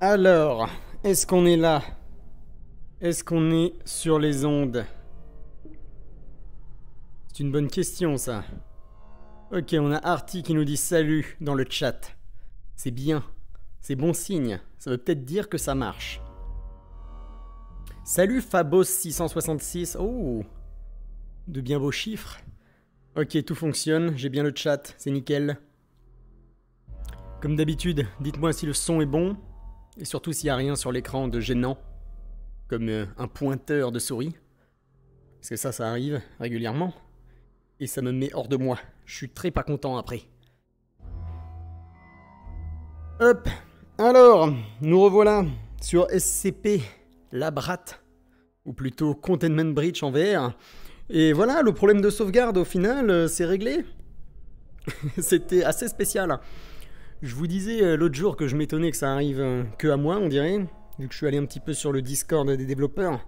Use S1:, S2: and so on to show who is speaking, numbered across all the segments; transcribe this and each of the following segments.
S1: Alors, est-ce qu'on est là? Est-ce qu'on est sur les ondes? C'est une bonne question ça. Ok, on a Artie qui nous dit salut dans le chat. C'est bien. C'est bon signe. Ça veut peut-être dire que ça marche. Salut Fabos666. Oh De bien beaux chiffres. Ok, tout fonctionne. J'ai bien le chat. C'est nickel. Comme d'habitude, dites-moi si le son est bon. Et surtout s'il n'y a rien sur l'écran de gênant. Comme euh, un pointeur de souris. Parce que ça, ça arrive régulièrement. Et ça me met hors de moi. Je suis très pas content après. Hop Alors, nous revoilà sur SCP Labrat. Ou plutôt Containment Breach en VR. Et voilà, le problème de sauvegarde au final, euh, c'est réglé. C'était assez spécial. Je vous disais euh, l'autre jour que je m'étonnais que ça arrive euh, que à moi, on dirait, vu que je suis allé un petit peu sur le Discord des développeurs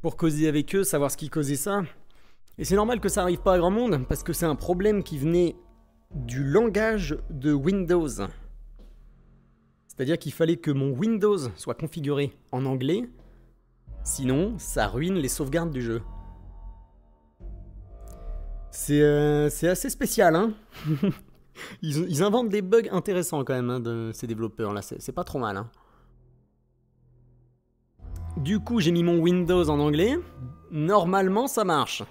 S1: pour causer avec eux, savoir ce qui causait ça. Et c'est normal que ça arrive pas à grand monde, parce que c'est un problème qui venait du langage de Windows. C'est-à-dire qu'il fallait que mon Windows soit configuré en anglais, sinon ça ruine les sauvegardes du jeu. C'est euh, assez spécial, hein ils, inventent des bugs intéressants quand même, hein, de ces développeurs là, c'est pas trop mal. Hein. Du coup, j'ai mis mon Windows en anglais. Normalement, ça marche.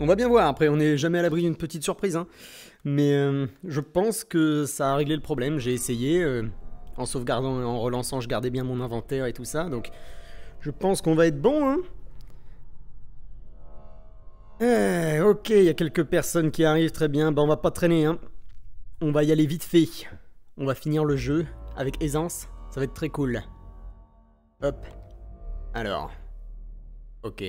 S1: On va bien voir, après, on n'est jamais à l'abri d'une petite surprise. Hein. Mais euh, je pense que ça a réglé le problème. J'ai essayé, euh, en sauvegardant et en relançant, je gardais bien mon inventaire et tout ça. Donc, je pense qu'on va être bon. Hein. Eh, ok, il y a quelques personnes qui arrivent, très bien. Bah, on va pas traîner. Hein. On va y aller vite fait. On va finir le jeu avec aisance. Ça va être très cool. Hop. Alors. Ok.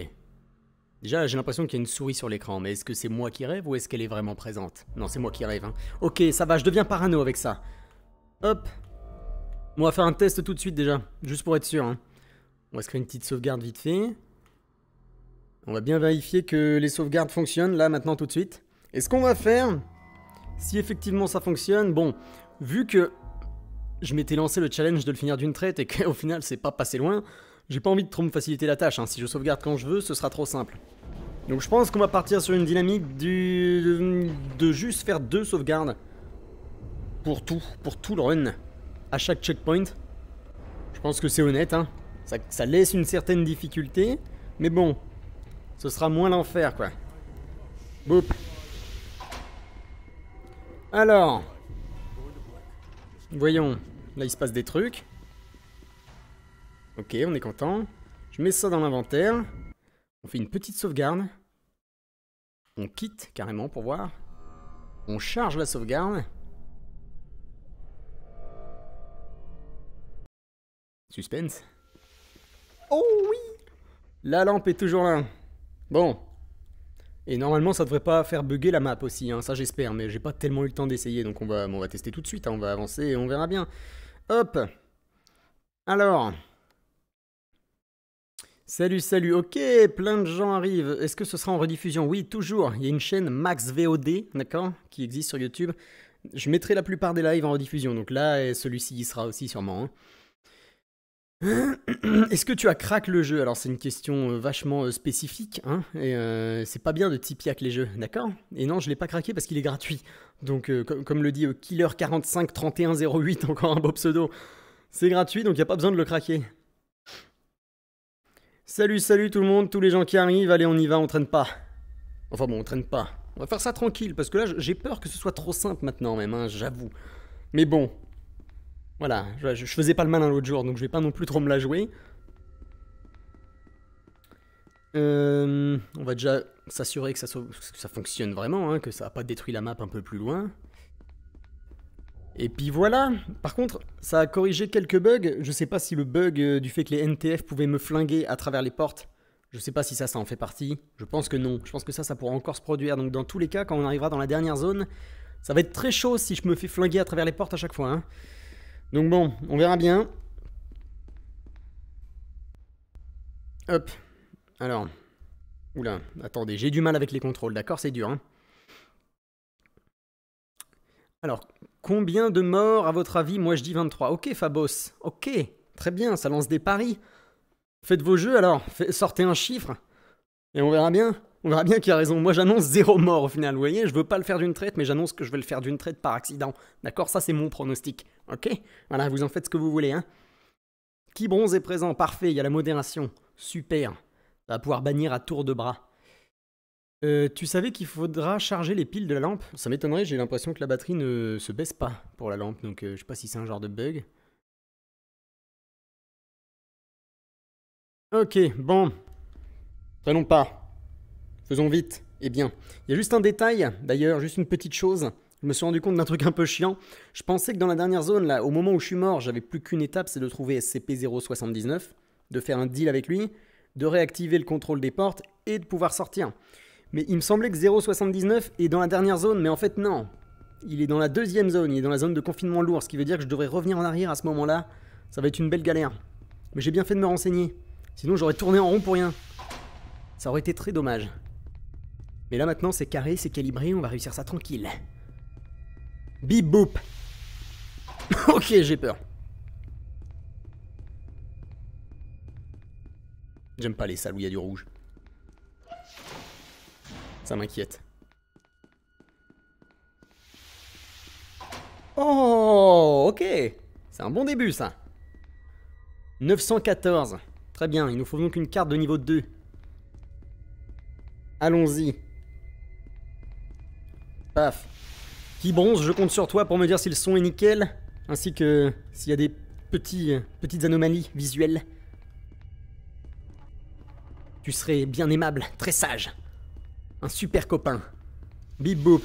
S1: Déjà, j'ai l'impression qu'il y a une souris sur l'écran, mais est-ce que c'est moi qui rêve ou est-ce qu'elle est vraiment présente? Non, c'est moi qui rêve. Hein. Ok, ça va, je deviens parano avec ça. Hop. On va faire un test tout de suite déjà, juste pour être sûr. Hein. On va se créer une petite sauvegarde vite fait. On va bien vérifier que les sauvegardes fonctionnent là maintenant tout de suite. Et ce qu'on va faire, si effectivement ça fonctionne, bon, vu que je m'étais lancé le challenge de le finir d'une traite et qu'au final c'est pas passé loin, j'ai pas envie de trop me faciliter la tâche. Hein. Si je sauvegarde quand je veux, ce sera trop simple. Donc je pense qu'on va partir sur une dynamique de juste faire deux sauvegardes. Pour tout, pour tout le run. À chaque checkpoint. Je pense que c'est honnête, hein. Ça, laisse une certaine difficulté. Mais bon, ce sera moins l'enfer, quoi. Boop. Alors. Voyons. Là, il se passe des trucs. Ok, on est content. Je mets ça dans l'inventaire. On fait une petite sauvegarde. On quitte carrément pour voir. On charge la sauvegarde. Suspense. Oh oui La lampe est toujours là. Bon. Et normalement, ça devrait pas faire bugger la map aussi, hein. ça j'espère, mais j'ai pas tellement eu le temps d'essayer, donc on va, on va tester tout de suite, hein. on va avancer et on verra bien. Hop Alors, Salut, salut, ok, plein de gens arrivent. Est-ce que ce sera en rediffusion? Oui, toujours. Il y a une chaîne Max VOD, d'accord, qui existe sur YouTube. Je mettrai la plupart des lives en rediffusion, donc là, celui-ci y sera aussi sûrement. Hein. Est-ce que tu as craqué le jeu? Alors c'est une question euh, vachement euh, spécifique, hein, et euh, c'est pas bien de tipiac les jeux, d'accord? Et non, je l'ai pas craqué parce qu'il est gratuit. Donc comme, le dit Killer453108, encore un beau pseudo, c'est gratuit, donc il n'y a pas besoin de le craquer. Salut, salut tout le monde, tous les gens qui arrivent, allez on y va, on traîne pas. Enfin bon, on traîne pas. On va faire ça tranquille, parce que là j'ai peur que ce soit trop simple maintenant même, hein, j'avoue. Mais bon, voilà, je, faisais pas le malin l'autre jour, donc je vais pas non plus trop me la jouer. Euh, on va déjà s'assurer que ça, fonctionne vraiment, hein, que ça n'a pas détruit la map un peu plus loin. Et puis voilà, par contre, ça a corrigé quelques bugs. Je sais pas si le bug euh, du fait que les NTF pouvaient me flinguer à travers les portes, je sais pas si ça, ça en fait partie. Je pense que non. Je pense que ça, ça pourra encore se produire. Donc dans tous les cas, quand on arrivera dans la dernière zone, ça va être très chaud si je me fais flinguer à travers les portes à chaque fois. Hein. Donc bon, on verra bien. Hop. Alors. Oula, attendez, j'ai du mal avec les contrôles, d'accord C'est dur, hein Alors, combien de morts à votre avis Moi je dis 23. Ok Fabos, ok, très bien, ça lance des paris. Faites vos jeux alors, sortez un chiffre. Et on verra bien. On verra bien qui a raison. Moi j'annonce zéro mort au final, vous voyez Je veux pas le faire d'une traite, mais j'annonce que je vais le faire d'une traite par accident. D'accord? Ça c'est mon pronostic. Ok? Voilà, vous en faites ce que vous voulez, hein Qui bronze est présent? Parfait, il y a la modération. Super. Ça va pouvoir bannir à tour de bras. Euh, tu savais qu'il faudra charger les piles de la lampe? Ça m'étonnerait, j'ai l'impression que la batterie ne se baisse pas pour la lampe, donc euh, je sais pas si c'est un genre de bug. Ok, bon. Prenons pas. Faisons vite. Eh bien, il y a juste un détail, d'ailleurs, juste une petite chose. Je me suis rendu compte d'un truc un peu chiant. Je pensais que dans la dernière zone, là, au moment où je suis mort, j'avais plus qu'une étape, c'est de trouver SCP-079, de faire un deal avec lui, de réactiver le contrôle des portes et de pouvoir sortir. Mais il me semblait que 0,79 est dans la dernière zone, mais en fait non. Il est dans la deuxième zone, il est dans la zone de confinement lourd, ce qui veut dire que je devrais revenir en arrière à ce moment-là. Ça va être une belle galère. Mais j'ai bien fait de me renseigner. Sinon j'aurais tourné en rond pour rien. Ça aurait été très dommage. Mais là maintenant c'est carré, c'est calibré, on va réussir ça tranquille. Bip boop Ok, j'ai peur. J'aime pas les salles où il y a du rouge. Ça m'inquiète. Oh, ok. C'est un bon début, ça. 914. Très bien, il nous faut donc une carte de niveau 2. Allons-y. Paf. Qui bronze, je compte sur toi pour me dire si le son est nickel, ainsi que s'il y a des petits, petites anomalies visuelles. Tu serais bien aimable, très sage. Un super copain. Bip boop.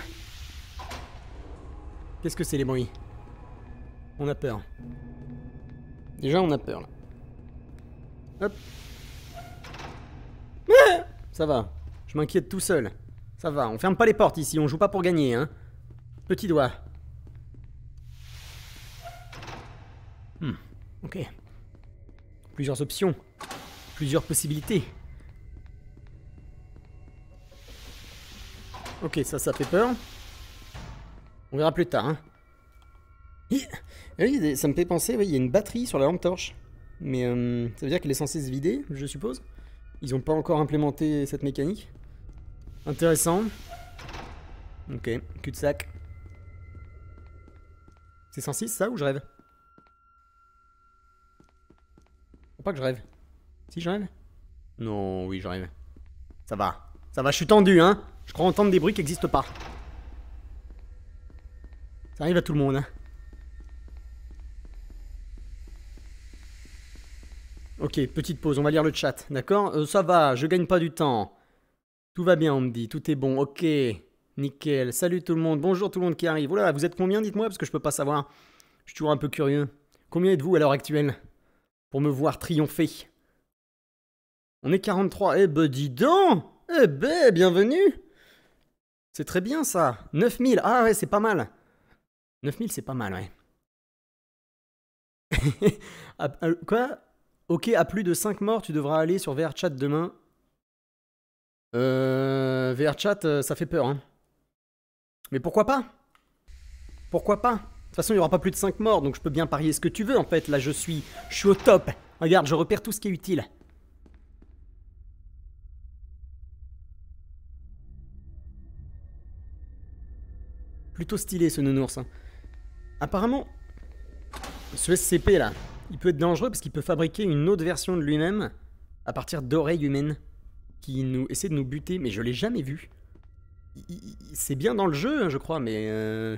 S1: Qu'est-ce que c'est les bruits? On a peur. Déjà on a peur là. Hop. Ça va. Je m'inquiète tout seul. Ça va, on ferme pas les portes ici, on joue pas pour gagner, hein. Petit doigt. Hmm, ok. Plusieurs options. Plusieurs possibilités. Ok, ça, ça fait peur. On verra plus tard. Hein. Oui, ça me fait penser, il y a une batterie sur la lampe torche. Mais euh, ça veut dire qu'elle est censée se vider, je suppose. Ils n'ont pas encore implémenté cette mécanique. Intéressant. Ok, cul-de-sac. C'est 106 ça ou je rêve? Faut pas que je rêve. Si je rêve? Non, oui, je rêve. Ça va. Ça va, je suis tendu, hein je crois entendre des bruits qui n'existent pas. Ça arrive à tout le monde, hein. Ok, petite pause, on va lire le chat, d'accord? Euh, Ça va, je gagne pas du temps. Tout va bien, on me dit, tout est bon, ok. Nickel, salut tout le monde, bonjour tout le monde qui arrive. Voilà, vous êtes combien, dites-moi, parce que je peux pas savoir. Je suis toujours un peu curieux. Combien êtes-vous à l'heure actuelle Pour me voir triompher? On est 43, eh ben dis donc Eh ben, bienvenue c'est très bien ça. 9000. Ah ouais, c'est pas mal. 9000, c'est pas mal, ouais. Euh, quoi? Ok, à plus de 5 morts, tu devras aller sur VRChat demain. Euh, VRChat, euh, ça fait peur, hein. Mais pourquoi pas? Pourquoi pas? De toute façon, il n'y aura pas plus de 5 morts, donc je peux bien parier ce que tu veux, en fait. Là, je suis, je suis au top. Regarde, je repère tout ce qui est utile. Plutôt stylé ce nounours. Hein. Apparemment, ce SCP là, il peut être dangereux parce qu'il peut fabriquer une autre version de lui-même à partir d'oreilles humaines qui nous essaie de nous buter, mais je l'ai jamais vu. C'est bien dans le jeu, hein, je crois, mais euh...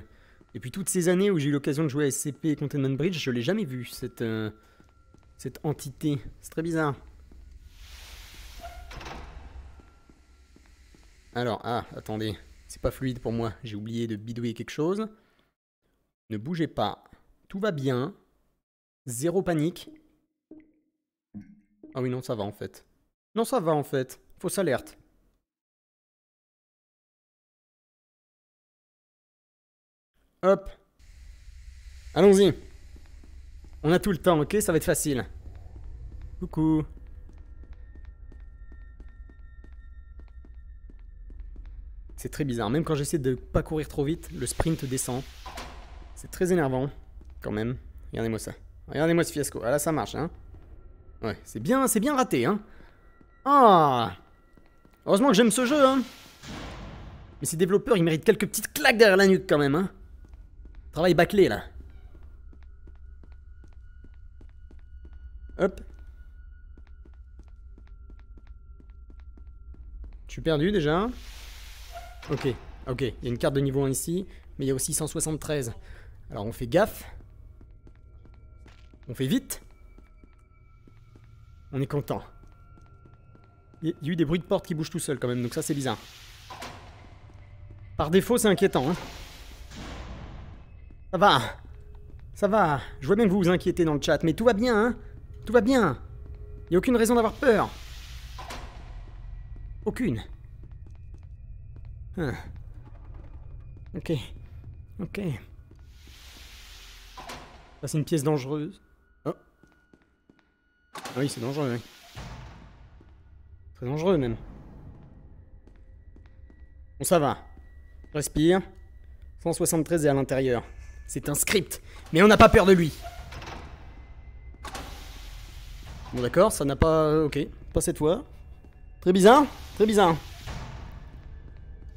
S1: depuis toutes ces années où j'ai eu l'occasion de jouer à SCP Containment Bridge, je l'ai jamais vu cette euh, cette entité. C'est très bizarre. Alors, ah, attendez. C'est pas fluide pour moi. J'ai oublié de bidouiller quelque chose. Ne bougez pas. Tout va bien. Zéro panique. Ah oui, non, ça va en fait. Non, ça va en fait. Fausse alerte. Hop. Allons-y. On a tout le temps, ok? Ça va être facile. Coucou. C'est très bizarre. Même quand j'essaie de pas courir trop vite, le sprint descend. C'est très énervant, quand même. Regardez-moi ça. Regardez-moi ce fiasco. Ah là, ça marche, hein. Ouais, c'est bien, c'est bien raté, hein. Ah Heureusement que j'aime ce jeu, hein. Mais ces développeurs, ils méritent quelques petites claques derrière la nuque, quand même, hein. Travail bâclé, là. Hop. Je suis perdu, déjà. Ok, ok. Il y a une carte de niveau 1 ici, mais il y a aussi 173. Alors, on fait gaffe. On fait vite. On est content. Il y a eu des bruits de porte qui bougent tout seul quand même, donc ça c'est bizarre. Par défaut, c'est inquiétant. Hein. Ça va. Ça va. Je vois bien que vous vous inquiétez dans le chat, mais tout va bien, hein. Tout va bien. Il a aucune raison d'avoir peur. Aucune. Hein. Ok. Ok. Ça, c'est une pièce dangereuse. Oh. Ah oui, c'est dangereux, oui. Très dangereux, même. Bon, ça va. Respire. 173 est à l'intérieur. C'est un script. Mais on n'a pas peur de lui. Bon d'accord, ça n'a pas... Ok, pas cette fois. Très bizarre, très bizarre.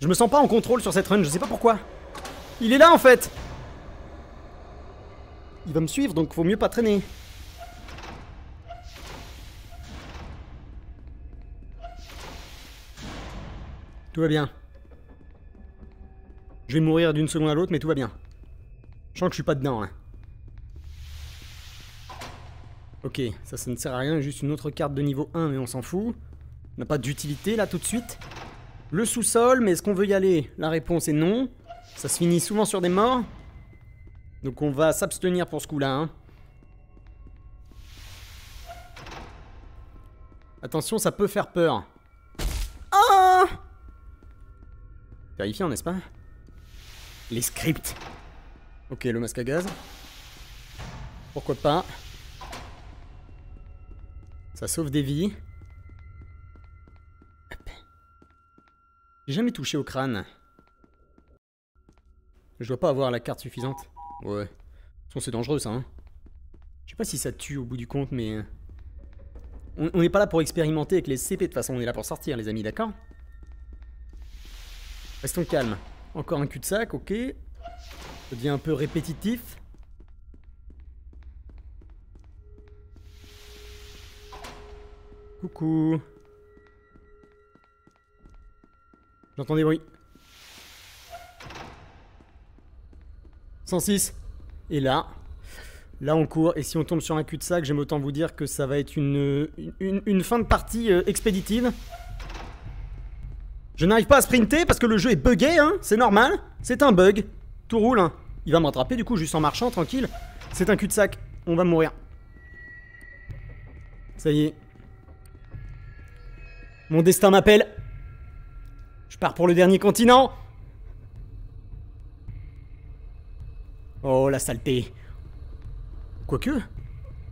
S1: Je me sens pas en contrôle sur cette run, je sais pas pourquoi. Il est là en fait Il va me suivre, donc vaut mieux pas traîner. Tout va bien. Je vais mourir d'une seconde à l'autre, mais tout va bien. Je sens que je suis pas dedans, hein. Ok, ça, ça ne sert à rien, juste une autre carte de niveau 1, mais on s'en fout. On n'a pas d'utilité, là, tout de suite. Le sous-sol, mais est-ce qu'on veut y aller? La réponse est non. Ça se finit souvent sur des morts. Donc on va s'abstenir pour ce coup-là, hein. Attention, ça peut faire peur. Ah Terrifiant, n'est-ce pas? Les scripts. Ok, le masque à gaz. Pourquoi pas? Ça sauve des vies. J'ai jamais touché au crâne. Je dois pas avoir la carte suffisante. Ouais. De toute façon, c'est dangereux ça, hein. Je sais pas si ça tue au bout du compte, mais... On n'est pas là pour expérimenter avec les CP, de toute façon, on est là pour sortir, les amis, d'accord? Restons calmes. Encore un cul-de-sac, ok. Ça devient un peu répétitif. Coucou. J'entends des bruits. 106. Et là, là on court. Et si on tombe sur un cul-de-sac, j'aime autant vous dire que ça va être une, une, fin de partie euh, expéditive. Je n'arrive pas à sprinter parce que le jeu est buggé, hein. C'est normal. C'est un bug. Tout roule, hein. Il va me rattraper du coup juste en marchant tranquille. C'est un cul-de-sac. On va mourir. Ça y est. Mon destin m'appelle. Je pars pour le dernier continent. Oh la saleté. Quoique.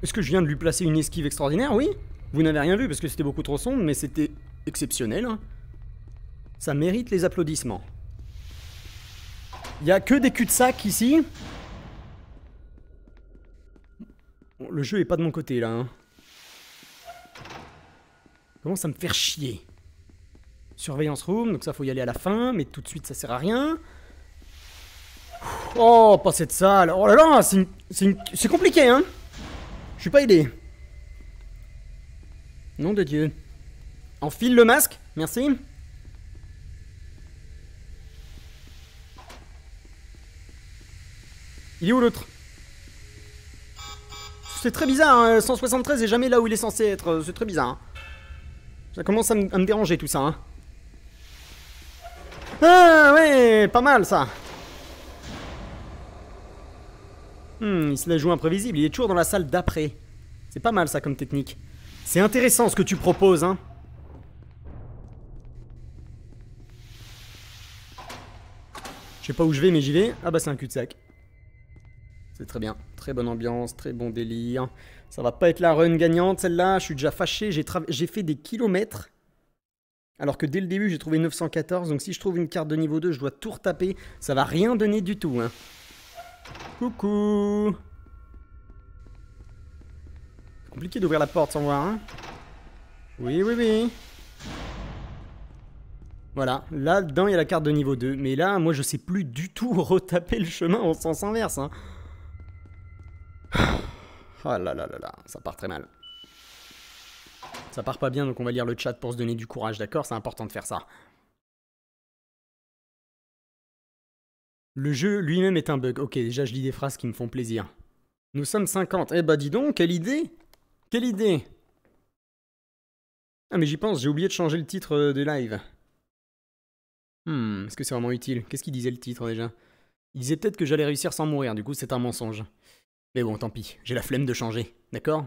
S1: Est-ce que je viens de lui placer une esquive extraordinaire? Oui. Vous n'avez rien vu parce que c'était beaucoup trop sombre, mais c'était exceptionnel. Ça mérite les applaudissements. Il y a que des cul-de-sac ici. le jeu est pas de mon côté là. Hein. Comment ça me faire chier? Surveillance room, donc ça faut y aller à la fin, mais tout de suite ça sert à rien. Oh, pas cette salle. Oh là là, c'est compliqué, hein. Je suis pas aidé. Nom de Dieu. Enfile le masque, merci. Il est où l'autre? C'est très bizarre, 173 hein. est jamais là où il est censé être, c'est très bizarre. Hein. Ça commence à, me déranger tout ça. Hein. Ah ouais, pas mal ça. Hmm, il se la joue imprévisible, il est toujours dans la salle d'après. C'est pas mal ça comme technique. C'est intéressant ce que tu proposes, hein. Je sais pas où je vais, mais j'y vais. Ah bah c'est un cul-de-sac. C'est très bien. Très bonne ambiance, très bon délire. Ça va pas être la run gagnante celle-là. Je suis déjà fâché. J'ai fait des kilomètres. Alors que dès le début, j'ai trouvé 914. Donc si je trouve une carte de niveau 2, je dois tout retaper. Ça va rien donner du tout. Hein. Coucou Compliqué d'ouvrir la porte sans voir, hein Oui, oui, oui. Voilà, là-dedans il y a la carte de niveau 2, mais là, moi je sais plus du tout retaper le chemin en sens inverse. Hein. Oh là là là là, ça part très mal. Ça part pas bien, donc on va lire le chat pour se donner du courage, d'accord? C'est important de faire ça. Le jeu lui-même est un bug. Ok, déjà je lis des phrases qui me font plaisir. Nous sommes 50. Eh bah dis donc, quelle idée Quelle idée Ah mais j'y pense, j'ai oublié de changer le titre euh, de live. Hmm, est-ce que c'est vraiment utile? Qu'est-ce qu'il disait le titre déjà? Il disait peut-être que j'allais réussir sans mourir, du coup c'est un mensonge. Mais bon, tant pis, j'ai la flemme de changer, d'accord?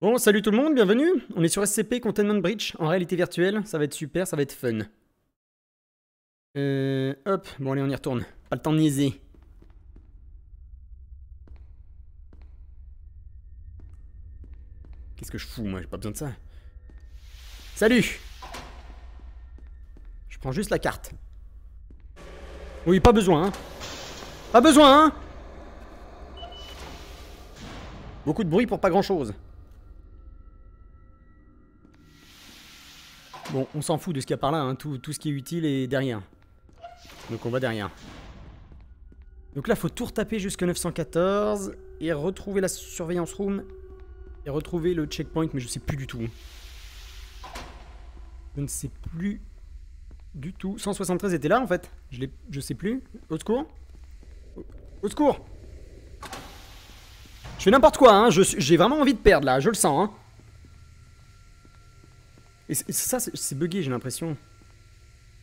S1: Bon, salut tout le monde, bienvenue On est sur SCP Containment Breach, en réalité virtuelle, ça va être super, ça va être fun. Euh, hop, bon allez on y retourne. Pas le temps de niaiser. Qu'est-ce que je fous moi? J'ai pas besoin de ça. Salut Je prends juste la carte. Oui, pas besoin, hein. Pas besoin, hein Beaucoup de bruit pour pas grand-chose. Bon, on s'en fout de ce qu'il y a par là, hein. tout, tout ce qui est utile est derrière. Donc on va derrière. Donc là, faut tout retaper jusqu'à 914 et retrouver la surveillance room et retrouver le checkpoint, mais je sais plus du tout. Je ne sais plus du tout. 173 était là en fait. Je, je sais plus. Au secours Au secours Je fais n'importe quoi, hein. J'ai vraiment envie de perdre là, je le sens. Hein. Et ça, c'est bugué, j'ai l'impression.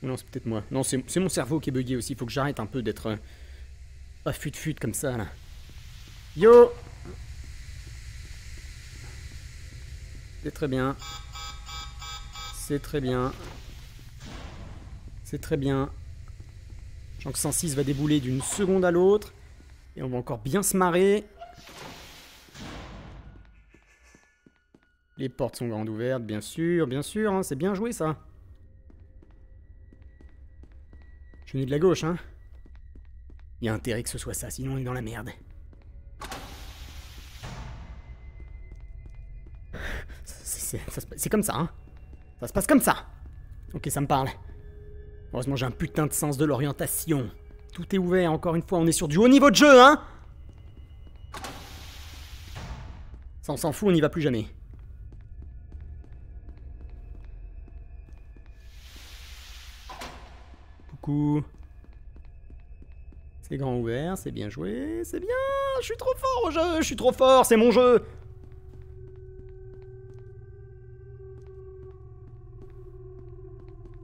S1: Non, c'est peut-être moi. Non, c'est mon cerveau qui est bugué aussi. Faut que j'arrête un peu d'être... Euh, pas fut-fut comme ça, là. Yo C'est très bien. C'est très bien. C'est très bien. que 106 va débouler d'une seconde à l'autre. Et on va encore bien se marrer. Les portes sont grandes ouvertes, bien sûr, bien sûr. Hein, c'est bien joué, ça. Je suis de la gauche, hein Il y a intérêt que ce soit ça, sinon on est dans la merde. C'est comme ça, hein Ça se passe comme ça Ok, ça me parle. Heureusement, j'ai un putain de sens de l'orientation. Tout est ouvert, encore une fois, on est sur du haut niveau de jeu, hein Ça, on s'en fout, on n'y va plus jamais. C'est grand ouvert, c'est bien joué, c'est bien Je suis trop fort au jeu, je suis trop fort, c'est mon jeu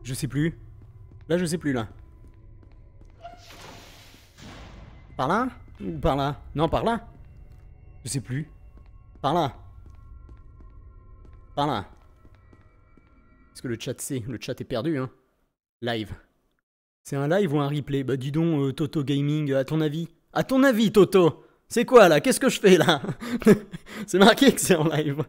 S1: Je sais plus. Là, je sais plus, là. Par là Ou par là? Non, par là Je sais plus. Par là. Par là. Est-ce que le chat sait Le chat est perdu, hein. Live. C'est un live ou un replay? Bah dis donc, euh, Toto Gaming, à ton avis? À ton avis, Toto C'est quoi là? Qu'est-ce que je fais là? C'est marqué que c'est en live.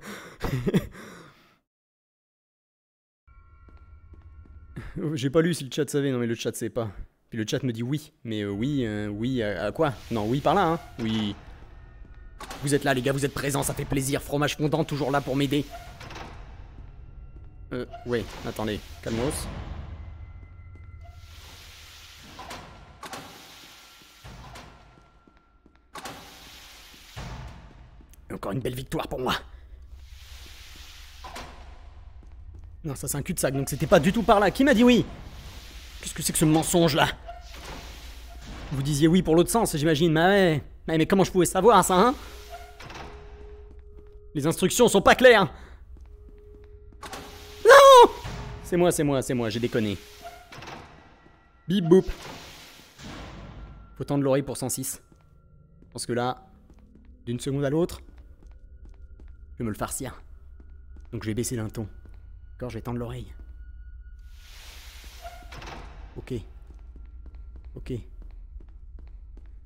S1: J'ai pas lu si le chat savait, non mais le chat sait pas. Puis le chat me dit oui, mais euh, oui, euh, oui, à, quoi? Non, oui par là, hein Oui. Vous êtes là les gars, vous êtes présents, ça fait plaisir. Fromage fondant toujours là pour m'aider. Euh, ouais, attendez, calmos. Encore une belle victoire pour moi. Non, ça c'est un cul-de-sac, donc c'était pas du tout par là. Qui m'a dit oui? Qu'est-ce que c'est que ce mensonge là Vous disiez oui pour l'autre sens, j'imagine. Mais ouais. Mais, comment je pouvais savoir ça, hein? Les instructions sont pas claires. Non C'est moi, c'est moi, c'est moi, j'ai déconné. Bip boop. Faut tendre l'oreille pour 106. Parce que là, d'une seconde à l'autre, je vais me le farcir. Donc je vais baisser d'un ton. D'accord, je vais tendre l'oreille. Ok. Ok.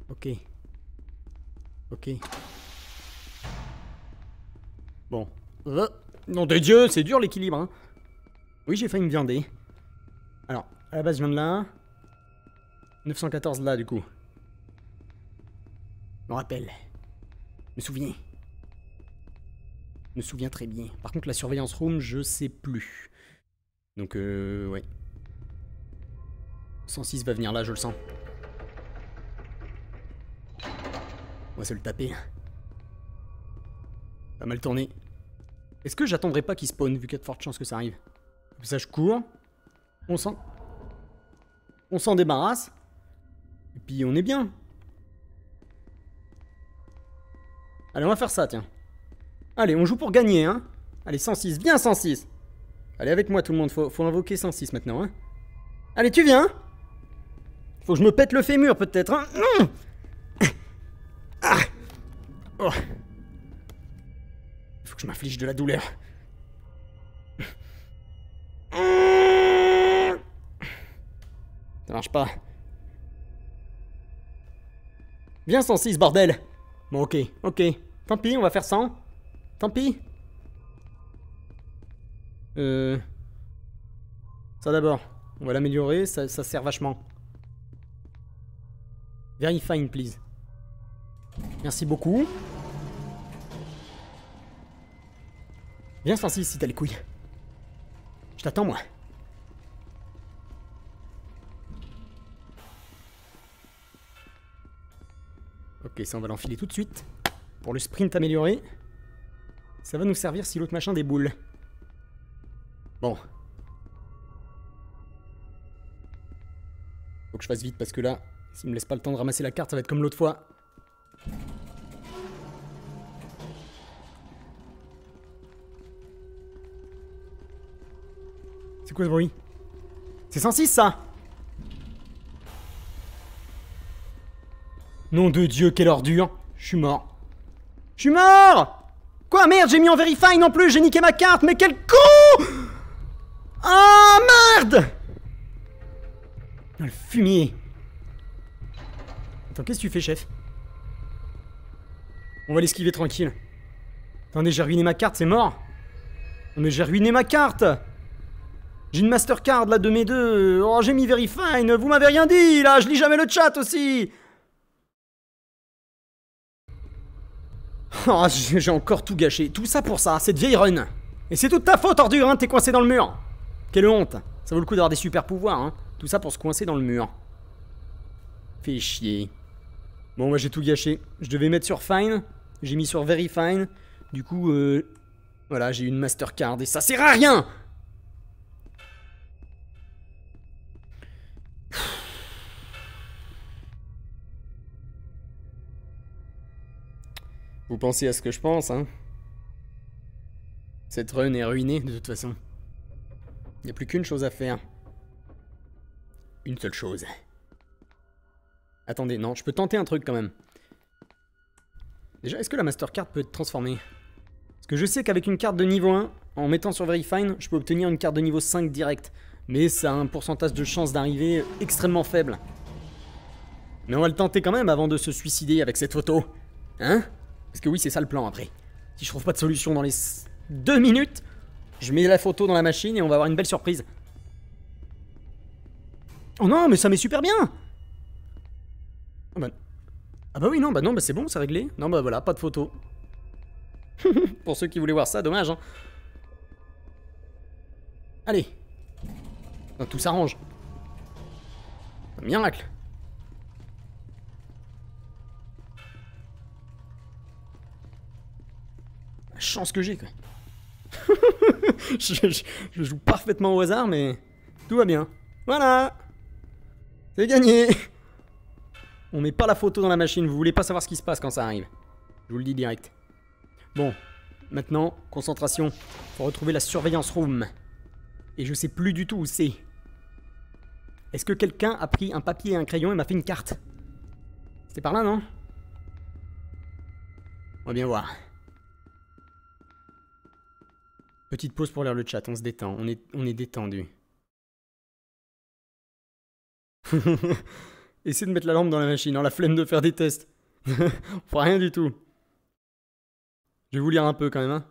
S1: Ok. Ok. Bon. Euh, nom de Dieu, c'est dur l'équilibre, hein. Oui, j'ai failli me viander. Alors, à la base, je viens de là. 914 là, du coup. me rappelle. Me souviens. Me souviens très bien. Par contre, la surveillance room, je sais plus. Donc, euh, ouais. 106 va venir là, je le sens. On va se le taper. Pas mal tourné. Est-ce que j'attendrai pas qu'il spawn, vu qu'il y a de fortes chances que ça arrive? Ça, je cours. On s'en... On s'en débarrasse. Et puis, on est bien. Allez, on va faire ça, tiens. Allez, on joue pour gagner, hein. Allez, 106, viens 106. Allez, avec moi tout le monde, faut, invoquer 106 maintenant, hein. Allez, tu viens Faut que je me pète le fémur, peut-être, hein. Ah. Oh. Faut que je m'inflige de la douleur. Ça marche pas. Viens 106, bordel Bon, ok, ok. Tant pis, on va faire 100. Tant pis. Euh... Ça d'abord. On va l'améliorer, ça, sert vachement. Very fine, please. Merci beaucoup. Viens 106 si t'as les couilles. Je t'attends, moi. Ok, ça on va l'enfiler tout de suite. Pour le sprint amélioré. Ça va nous servir si l'autre machin déboule. Bon. Faut que je fasse vite parce que là, s'il me laisse pas le temps de ramasser la carte, ça va être comme l'autre fois. C'est quoi ce bruit? C'est 106 ça Nom de Dieu, quelle ordure Je suis mort. Je suis mort Quoi merde, j'ai mis en verify non plus, j'ai niqué ma carte, mais quel con Ah merde Le fumier. Attends, qu'est-ce que tu fais, chef? On va l'esquiver tranquille. Attendez, j'ai ruiné ma carte, c'est mort mais j'ai ruiné ma carte j'ai une Mastercard là de mes deux. Oh, j'ai mis very fine. Vous m'avez rien dit là. Je lis jamais le chat aussi. Oh, j'ai encore tout gâché. Tout ça pour ça, cette vieille run. Et c'est toute ta faute, ordure, hein. T'es coincé dans le mur. Quelle honte. Ça vaut le coup d'avoir des super pouvoirs, hein. Tout ça pour se coincer dans le mur. Fais chier. Bon, moi j'ai tout gâché. Je devais mettre sur fine. J'ai mis sur very fine. Du coup, euh, voilà, j'ai une Mastercard et ça sert à rien Vous pensez à ce que je pense, hein Cette run est ruinée, de toute façon. Il n'y a plus qu'une chose à faire. Une seule chose. Attendez, non, je peux tenter un truc quand même. Déjà, est-ce que la Mastercard peut être transformée? Parce que je sais qu'avec une carte de niveau 1, en mettant sur Very Fine, je peux obtenir une carte de niveau 5 direct. Mais ça a un pourcentage de chance d'arriver extrêmement faible. Mais on va le tenter quand même avant de se suicider avec cette photo. Hein? Parce que oui, c'est ça le plan après. Si je trouve pas de solution dans les deux minutes, je mets la photo dans la machine et on va avoir une belle surprise. Oh non, mais ça met super bien ah bah... ah bah, oui, non, bah non, bah c'est bon, c'est réglé. Non, bah voilà, pas de photo. Pour ceux qui voulaient voir ça, dommage, hein. Allez. tout s'arrange. Miracle. Chance que j'ai, quoi. je, joue parfaitement au hasard, mais tout va bien. Voilà C'est gagné On met pas la photo dans la machine, vous voulez pas savoir ce qui se passe quand ça arrive. Je vous le dis direct. Bon, maintenant, concentration. Faut retrouver la surveillance room. Et je sais plus du tout où c'est. Est-ce que quelqu'un a pris un papier et un crayon et m'a fait une carte? C'était par là, non? On va bien voir. Petite pause pour lire le chat, on se détend, on est, on est détendu. Essayez de mettre la lampe dans la machine, hein, la flemme de faire des tests. on fera rien du tout. Je vais vous lire un peu quand même. Hein.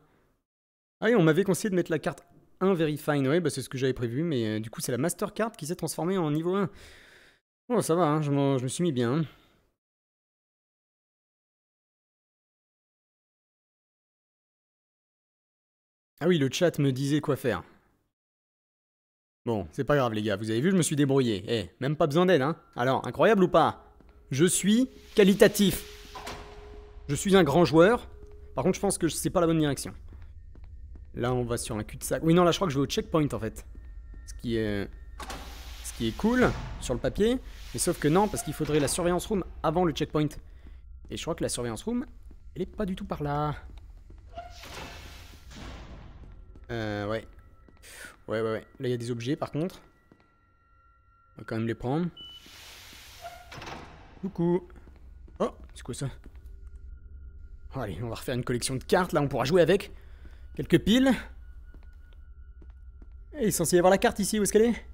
S1: Ah oui, on m'avait conseillé de mettre la carte 1 Very Fine. Ouais, bah c'est ce que j'avais prévu, mais euh, du coup, c'est la Mastercard qui s'est transformée en niveau 1. Oh, ça va, hein, je, je, me suis mis bien. Ah oui, le chat me disait quoi faire. Bon, c'est pas grave les gars, vous avez vu, je me suis débrouillé. Eh, même pas besoin d'aide, hein. Alors, incroyable ou pas? Je suis qualitatif. Je suis un grand joueur. Par contre, je pense que c'est pas la bonne direction. Là, on va sur un cul-de-sac. Oui, non, là, je crois que je vais au checkpoint, en fait. Ce qui est... Ce qui est cool, sur le papier. Mais sauf que non, parce qu'il faudrait la surveillance room avant le checkpoint. Et je crois que la surveillance room, elle est pas du tout par là. Euh, ouais. Ouais, ouais, ouais. Là, il y a des objets, par contre. On va quand même les prendre. Coucou. Oh, c'est quoi ça? Oh, Allez, on va refaire une collection de cartes. Là, on pourra jouer avec. Quelques piles. Et il est censé y avoir la carte ici. Où est-ce qu'elle est?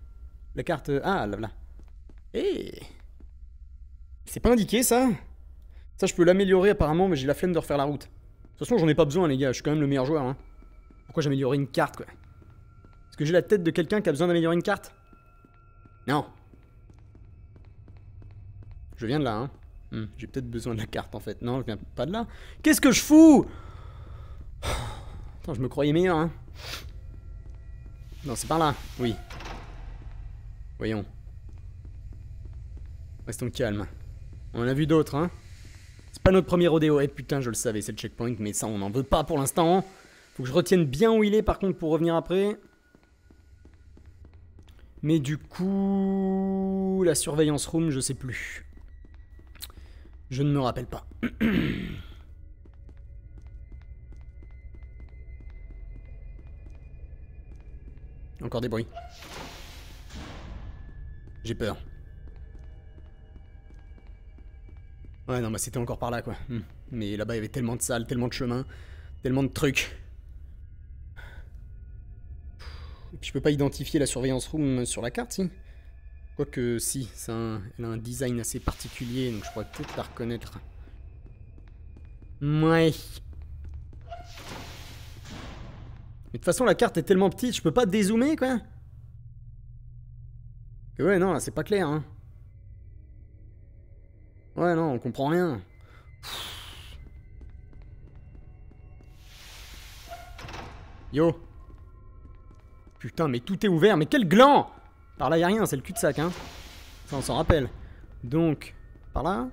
S1: La carte... Ah, là, là. Eh C'est pas indiqué, ça Ça, je peux l'améliorer, apparemment, mais j'ai la flemme de refaire la route. De toute façon, j'en ai pas besoin, les gars. Je suis quand même le meilleur joueur, hein. Pourquoi j'améliorerais une carte, quoi? Est-ce que j'ai la tête de quelqu'un qui a besoin d'améliorer une carte? Non. Je viens de là, hein. Hmm, j'ai peut-être besoin de la carte, en fait. Non, je viens pas de là. Qu'est-ce que je fous? Attends, je me croyais meilleur, hein. Non, c'est par là. Oui. Voyons. Restons calmes. On en a vu d'autres, hein. C'est pas notre premier rodéo. Eh putain, je le savais, c'est le checkpoint, mais ça, on n'en veut pas pour l'instant. Faut que je retienne bien où il est, par contre, pour revenir après. Mais du coup... La surveillance room, je sais plus. Je ne me rappelle pas. Encore des bruits. J'ai peur. Ouais, non, bah c'était encore par là, quoi. Hmm. Mais là-bas, il y avait tellement de salles, tellement de chemins, tellement de trucs. Je peux pas identifier la surveillance room sur la carte, si Quoique, si, elle a un design assez particulier, donc je pourrais peut-être la reconnaître. Ouais. Mais de toute façon, la carte est tellement petite, je peux pas dézoomer, quoi. Et ouais, non, là, c'est pas clair, hein. Ouais, non, on comprend rien. Yo. Putain, mais tout est ouvert, mais quel gland Par là, y a rien, c'est le cul-de-sac, hein. Ça, on s'en rappelle. Donc, par là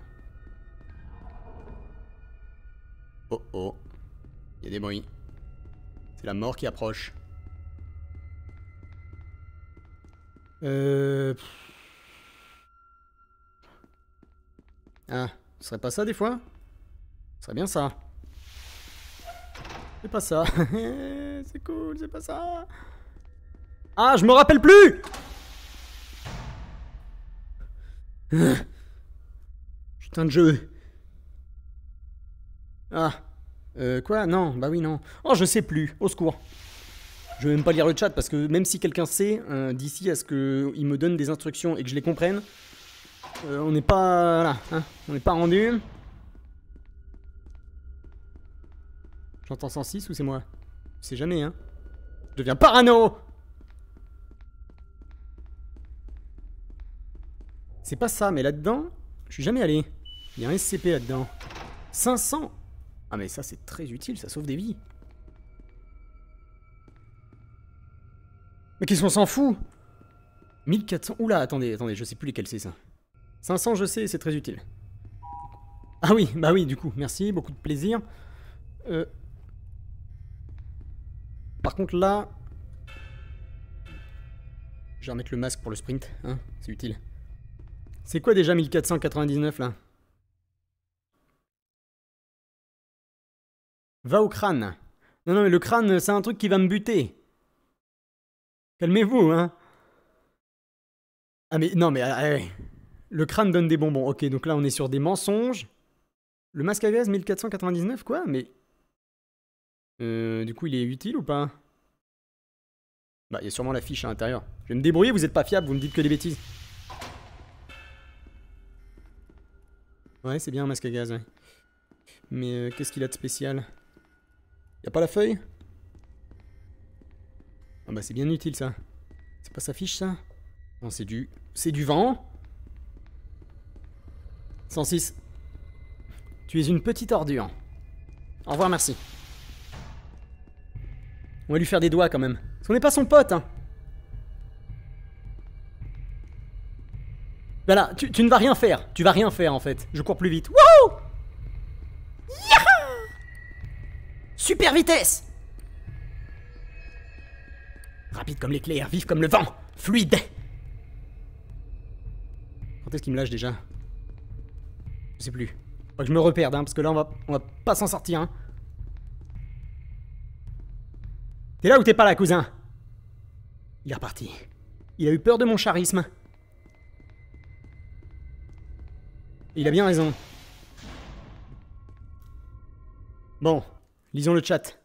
S1: Oh oh. Y a des bruits. C'est la mort qui approche. Euh... Ah, ce serait pas ça des fois? Ce serait bien ça. C'est pas ça. c'est cool, c'est pas ça. Ah, je me rappelle plus Putain de jeu. Ah. Euh, quoi? Non, bah oui, non. Oh, je sais plus. Au secours. Je vais même pas lire le chat parce que même si quelqu'un sait, euh, d'ici à ce qu'il me donne des instructions et que je les comprenne, euh, on n'est pas... Voilà, hein, on n'est pas rendu. J'entends 106 ou c'est moi? Sais jamais, hein. Je deviens parano C'est pas ça, mais là-dedans, je suis jamais allé. Il y a un SCP là-dedans. 500 Ah mais ça c'est très utile, ça sauve des vies. Mais qu'est-ce qu'on s'en fout? 1400... Oula, attendez, attendez, je sais plus lesquels c'est ça. 500 je sais, c'est très utile. Ah oui, bah oui, du coup, merci, beaucoup de plaisir. Euh... Par contre là... Je vais remettre le masque pour le sprint, hein, c'est utile. C'est quoi déjà 1499 là? Va au crâne. Non, non, mais le crâne, c'est un truc qui va me buter. Calmez-vous, hein. Ah, mais non, mais. Ah, le crâne donne des bonbons. Ok, donc là, on est sur des mensonges. Le masque à gaz 1499, quoi Mais. Euh, du coup, il est utile ou pas? Bah, il y a sûrement la fiche à l'intérieur. Je vais me débrouiller, vous êtes pas fiable, vous me dites que des bêtises. Ouais, c'est bien un masque à gaz. Mais euh, qu'est-ce qu'il a de spécial? Y'a pas la feuille? Ah bah c'est bien utile ça. C'est pas sa fiche ça? Non, c'est du... C'est du vent 106. Tu es une petite ordure. Au revoir, merci. On va lui faire des doigts quand même. Parce qu'on n'est pas son pote, hein. Voilà, tu, ne vas rien faire. Tu vas rien faire en fait. Je cours plus vite. Wouhou Super vitesse Rapide comme l'éclair, vif comme le vent, fluide Quand est-ce qu'il me lâche déjà Je sais plus. Faut que je me reperde, hein, parce que là on va, on va pas s'en sortir. Hein. T'es là ou t'es pas là, cousin? Il est reparti. Il a eu peur de mon charisme. Il a bien raison. Bon, lisons le chat.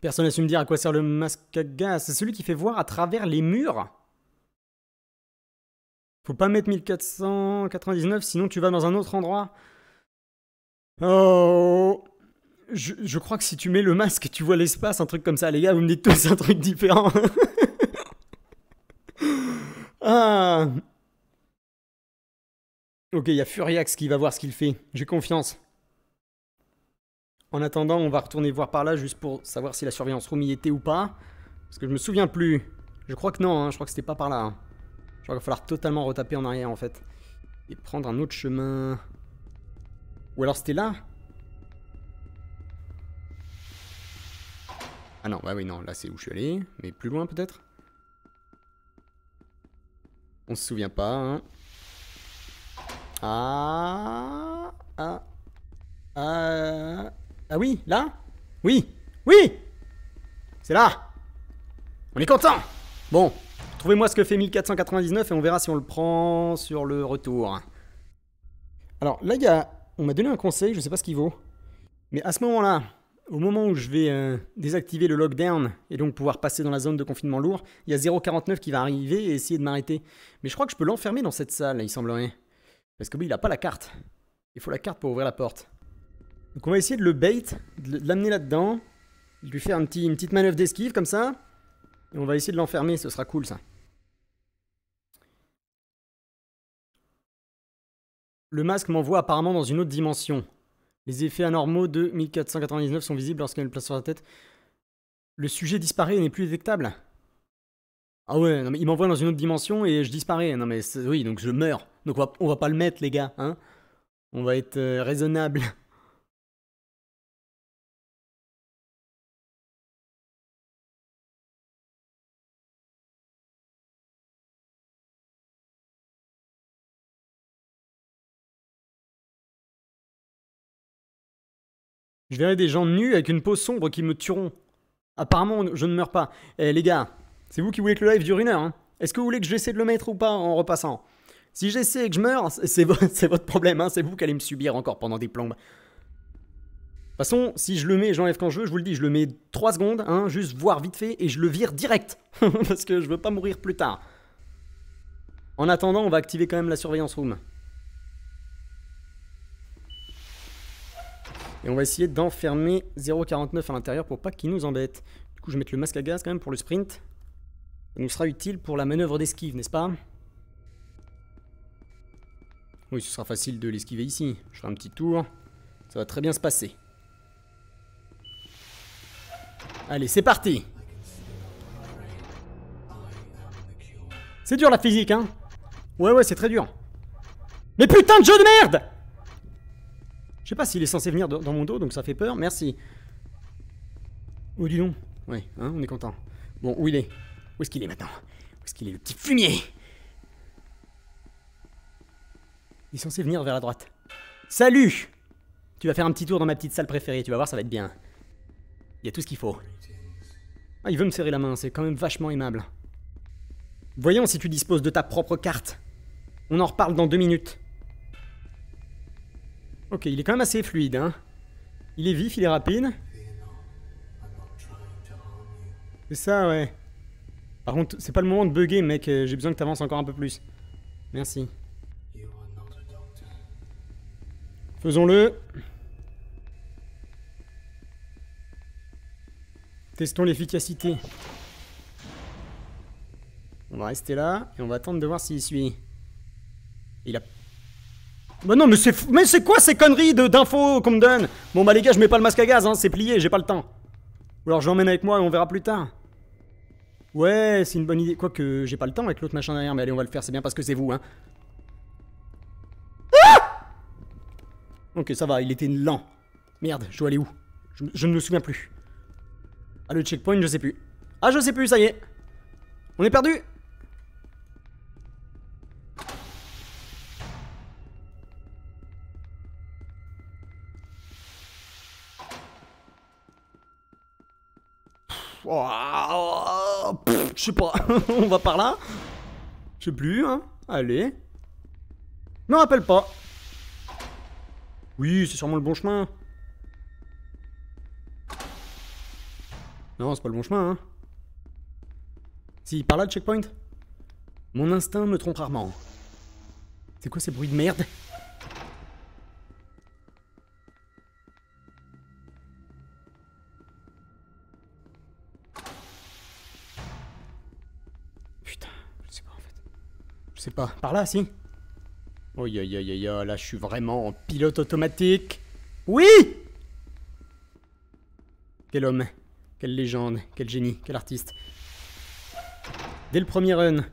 S1: Personne n'a su me dire à quoi sert le masque à gaz. C'est celui qui fait voir à travers les murs. Faut pas mettre 1499, sinon tu vas dans un autre endroit. Oh je, crois que si tu mets le masque, tu vois l'espace, un truc comme ça. Les gars, vous me dites tous un truc différent. ah Ok, il y a Furiax qui va voir ce qu'il fait. J'ai confiance. En attendant, on va retourner voir par là juste pour savoir si la surveillance room y était ou pas. Parce que je me souviens plus. Je crois que non, hein. je crois que c'était pas par là. Hein. Je crois qu'il va falloir totalement retaper en arrière en fait. Et prendre un autre chemin. Ou alors c'était là Ah non, bah oui, non, là c'est où je suis allé. Mais plus loin peut-être On se souvient pas, hein. Ah... Ah... Ah... Ah oui, là Oui Oui C'est là On est content Bon, trouvez-moi ce que fait 1499 et on verra si on le prend sur le retour. Alors là, y a... On m'a donné un conseil, je sais pas ce qu'il vaut. Mais à ce moment-là, au moment où je vais euh, désactiver le lockdown et donc pouvoir passer dans la zone de confinement lourd, il y a 049 qui va arriver et essayer de m'arrêter. Mais je crois que je peux l'enfermer dans cette salle, il semblerait. Parce que oui, il a pas la carte. Il faut la carte pour ouvrir la porte. Donc on va essayer de le bait, de l'amener là-dedans, de lui faire une petite manœuvre d'esquive comme ça. Et on va essayer de l'enfermer, ce sera cool ça. Le masque m'envoie apparemment dans une autre dimension. Les effets anormaux de 1499 sont visibles lorsqu'il y a une place sur la tête. Le sujet disparaît et n'est plus détectable. Ah ouais, non mais il m'envoie dans une autre dimension et je disparais. Non mais oui, donc je meurs. Donc on va, pas le mettre les gars, hein. On va être euh, raisonnable. Je verrai des gens nus avec une peau sombre qui me tueront. Apparemment, je ne meurs pas. Eh les gars, c'est vous qui voulez que le live dure une heure, hein Est-ce que vous voulez que j'essaie de le mettre ou pas en repassant? Si j'essaie et que je meurs, c'est votre problème, hein C'est vous qui allez me subir encore pendant des plombes. De toute façon, si je le mets et j'enlève quand je veux, je vous le dis, je le mets 3 secondes, hein, juste voir vite fait, et je le vire direct. Parce que je veux pas mourir plus tard. En attendant, on va activer quand même la surveillance room. Et on va essayer d'enfermer 0,49 à l'intérieur pour pas qu'il nous embête. Du coup, je vais mettre le masque à gaz quand même pour le sprint. Ça nous sera utile pour la manœuvre d'esquive, n'est-ce pas? Oui, ce sera facile de l'esquiver ici. Je ferai un petit tour. Ça va très bien se passer. Allez, c'est parti C'est dur la physique, hein Ouais, ouais, c'est très dur. Mais putain de jeu de merde je sais pas s'il est censé venir dans mon dos, donc ça fait peur. Merci. Oh, dis donc. Ouais, hein, on est content. Bon, où il est? Où est-ce qu'il est maintenant? Où est-ce qu'il est, le petit fumier? Il est censé venir vers la droite. Salut Tu vas faire un petit tour dans ma petite salle préférée, tu vas voir, ça va être bien. Il y a tout ce qu'il faut. Ah, il veut me serrer la main, c'est quand même vachement aimable. Voyons si tu disposes de ta propre carte. On en reparle dans deux minutes. Ok, il est quand même assez fluide, hein. Il est vif, il est rapide. C'est ça, ouais. Par contre, c'est pas le moment de bugger, mec. Euh, j'ai besoin que t'avances encore un peu plus. Merci. Faisons-le. Testons l'efficacité. On va rester là et on va attendre de voir s'il suit. Il a bah non, mais c'est mais c'est quoi ces conneries d'infos qu'on me donne? Bon bah les gars, je mets pas le masque à gaz, hein, c'est plié, j'ai pas le temps. Ou alors je l'emmène avec moi et on verra plus tard. Ouais, c'est une bonne idée. Quoique j'ai pas le temps avec l'autre machin derrière, mais allez, on va le faire, c'est bien parce que c'est vous, hein. Ok, ça va, il était lent. Merde, je dois aller où? Je, ne me souviens plus. Ah, le checkpoint, je sais plus. Ah, je sais plus, ça y est. On est perdu je sais pas. On va par là? Je sais plus, hein. Allez. Me rappelle pas. Oui, c'est sûrement le bon chemin. Non, c'est pas le bon chemin, hein. Si, par là le checkpoint Mon instinct me trompe rarement. C'est quoi ces bruits de merde? Sais pas. Par là, si Oh, ya, là, je suis vraiment en pilote automatique. Oui Quel homme, quelle légende, quel génie, quel artiste. Dès le premier run.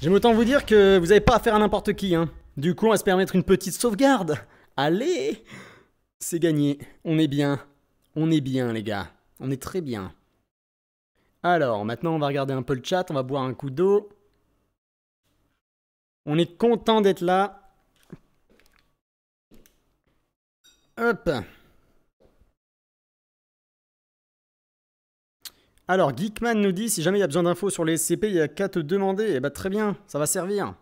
S1: J'aime autant vous dire que vous avez pas affaire à n'importe qui, hein. Du coup, on va se permettre une petite sauvegarde. Allez C'est gagné. On est bien. On est bien, les gars. On est très bien. Alors, maintenant, on va regarder un peu le chat, on va boire un coup d'eau. On est content d'être là. Hop. Alors, Geekman nous dit si jamais il y a besoin d'infos sur les SCP, il n'y a qu'à te demander. Eh bah, très bien, ça va servir.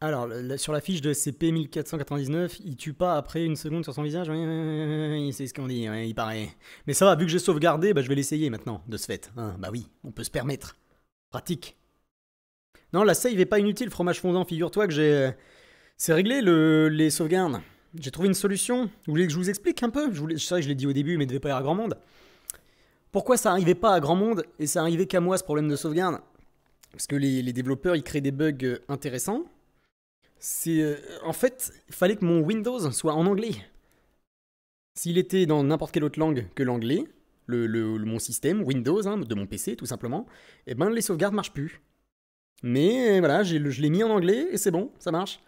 S1: Alors, sur la fiche de SCP-1499, il tue pas après une seconde sur son visage Oui, c'est ce qu'on dit, il paraît. Mais ça va, vu que j'ai sauvegardé, bah, je vais l'essayer maintenant, de ce fait. Hein, bah oui, on peut se permettre. Pratique. Non, la save est pas inutile, fromage fondant. Figure-toi que j'ai... C'est réglé, le... les sauvegardes. J'ai trouvé une solution. Vous voulez que je vous explique un peu? Je voulais... que je l'ai dit au début, mais il devait pas y avoir grand monde. Pourquoi ça arrivait pas à grand monde et ça arrivait qu'à moi, ce problème de sauvegarde? Parce que les, les développeurs, ils créent des bugs euh, intéressants euh, en fait, il fallait que mon Windows soit en anglais. S'il était dans n'importe quelle autre langue que l'anglais, le, mon système Windows hein, de mon PC tout simplement, eh ben les sauvegardes marchent plus. Mais voilà, je l'ai mis en anglais et c'est bon, ça marche.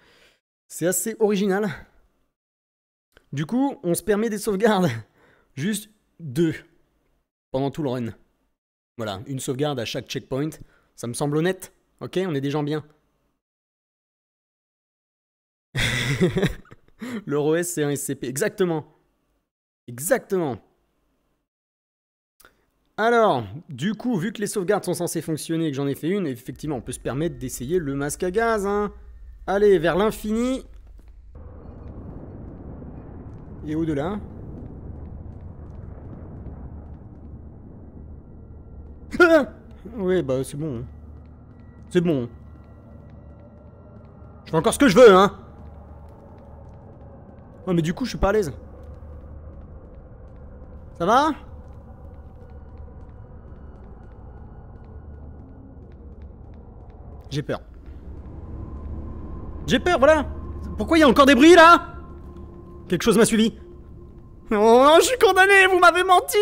S1: C'est assez original. Du coup, on se permet des sauvegardes. Juste deux pendant tout le run. Voilà, une sauvegarde à chaque checkpoint. Ça me semble honnête. Ok, on est des gens bien. L'EuroS, c'est un SCP. Exactement. Exactement. Alors, du coup, vu que les sauvegardes sont censées fonctionner et que j'en ai fait une, effectivement, on peut se permettre d'essayer le masque à gaz. Hein. Allez, vers l'infini. Et au-delà. oui, bah c'est bon. C'est bon. Je fais encore ce que je veux, hein Oh mais du coup je suis pas à l'aise. Ça va? J'ai peur. J'ai peur, voilà Pourquoi il y a encore des bruits là? Quelque chose m'a suivi. Oh, je suis condamné, vous m'avez menti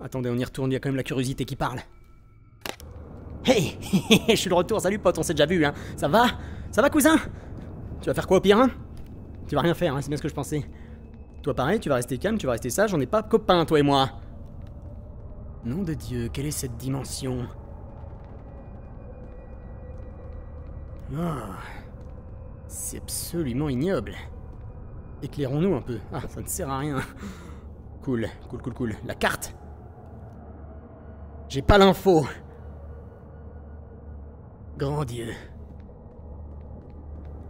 S1: Attendez, on y retourne, il y a quand même la curiosité qui parle. Hey Je suis de retour, salut pote, on s'est déjà vu, hein. Ça va? Ça va cousin? Tu vas faire quoi au pire, hein? Tu vas rien faire, hein, c'est bien ce que je pensais. Toi pareil, tu vas rester calme, tu vas rester sage, on n'est pas copains, toi et moi. Nom de Dieu, quelle est cette dimension? Ah, c'est absolument ignoble. Éclairons-nous un peu. Ah, ça ne sert à rien. Cool, cool, cool, cool. La carte? J'ai pas l'info. Grand Dieu.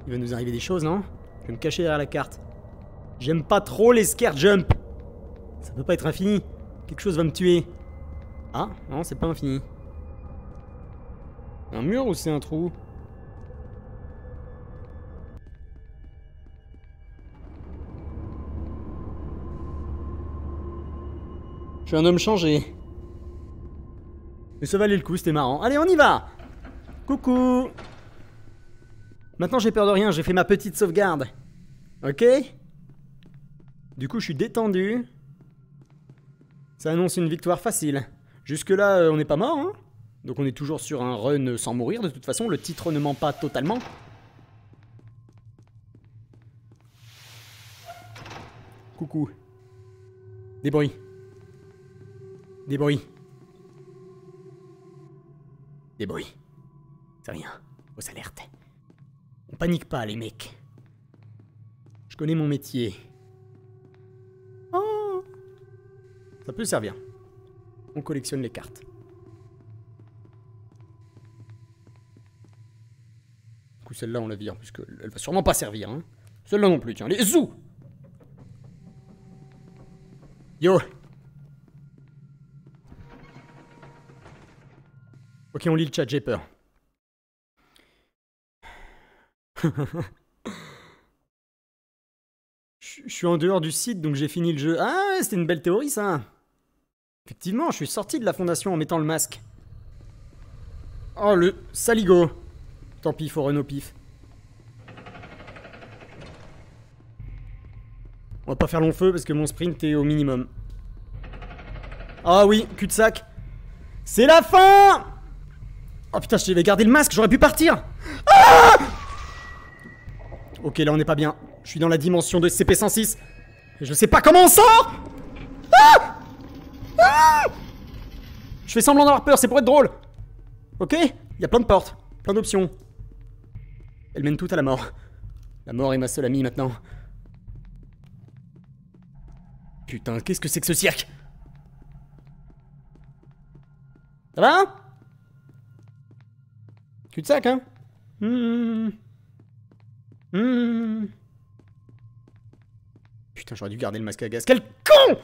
S1: Il va nous arriver des choses, non? Vais me cacher derrière la carte. J'aime pas trop les scare jump. Ça peut pas être infini. Quelque chose va me tuer. Ah, non, c'est pas infini. Un mur ou c'est un trou? Je suis un homme changé. Mais ça valait le coup, c'était marrant. Allez, on y va Coucou Maintenant j'ai peur de rien, j'ai fait ma petite sauvegarde. Ok Du coup je suis détendu. Ça annonce une victoire facile. Jusque là euh, on n'est pas mort, hein Donc on est toujours sur un run sans mourir de toute façon, le titre ne ment pas totalement. Coucou. Des bruits. Des bruits. Des bruits. C'est rien. Aux alertes. On panique pas, les mecs. Connais mon métier. Oh Ça peut servir. On collectionne les cartes. Du coup, celle-là, on la vire, puisque elle va sûrement pas servir. Hein. Celle-là non plus, tiens. Les zou Yo Ok, on lit le chat, j'ai peur. Je suis en dehors du site, donc j'ai fini le jeu. Ah, c'était une belle théorie, ça Effectivement, je suis sorti de la fondation en mettant le masque. Oh, le saligo Tant pis, faut Renault pif. On va pas faire long feu parce que mon sprint est au minimum. Ah oui, cul-de-sac. C'est la fin Oh putain, je devais garder le masque, j'aurais pu partir ah Ok, là on n'est pas bien. Je suis dans la dimension de CP106. Et je sais pas comment on sort ah ah Je fais semblant d'avoir peur, c'est pour être drôle. Ok Il y a plein de portes, plein d'options. Elles mènent toutes à la mort. La mort est ma seule amie maintenant. Putain, qu'est-ce que c'est que ce cirque? Ça va Cul-de-sac, hein? Mmh. J'aurais dû garder le masque à gaz. Quel con J'aurais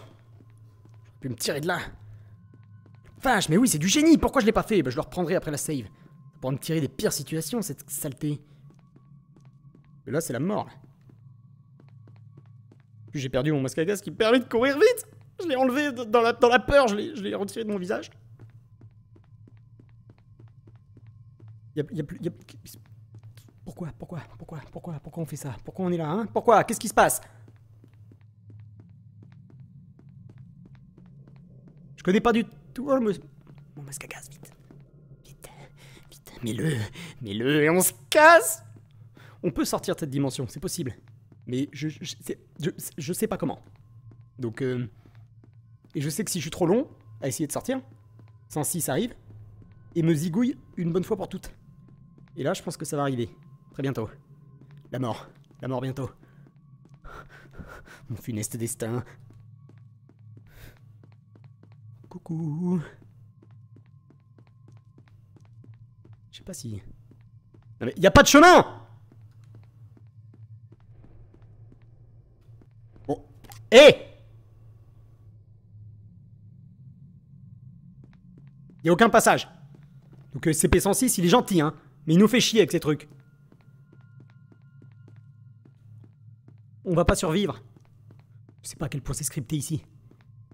S1: pu me tirer de là. Vache, mais oui, c'est du génie Pourquoi je l'ai pas fait? Bah, Je le reprendrai après la save. Pour me tirer des pires situations, cette saleté. Et là, c'est la mort, j'ai perdu mon masque à gaz qui me permet de courir vite. Je l'ai enlevé dans la, dans la peur, je l'ai retiré de mon visage. Y'a y a plus... Y a... Pourquoi Pourquoi Pourquoi Pourquoi Pourquoi on fait ça? Pourquoi on est là hein? Pourquoi? Qu'est-ce qui se passe? Connais pas du tout oh, mon masque à gaz, vite. Vite, vite, mets-le, mets-le et on se casse On peut sortir de cette dimension, c'est possible. Mais je, je, sais pas comment. Donc, euh, et je sais que si je suis trop long à essayer de sortir, 106 arrive, et me zigouille une bonne fois pour toutes. Et là, je pense que ça va arriver. Très bientôt. La mort. La mort bientôt. Mon funeste destin. Coucou. Je sais pas si... Non mais, y a pas de chemin Hé eh Il a aucun passage. Donc euh, CP106, il est gentil, hein. Mais il nous fait chier avec ces trucs. On va pas survivre. Je sais pas à quel point c'est scripté ici.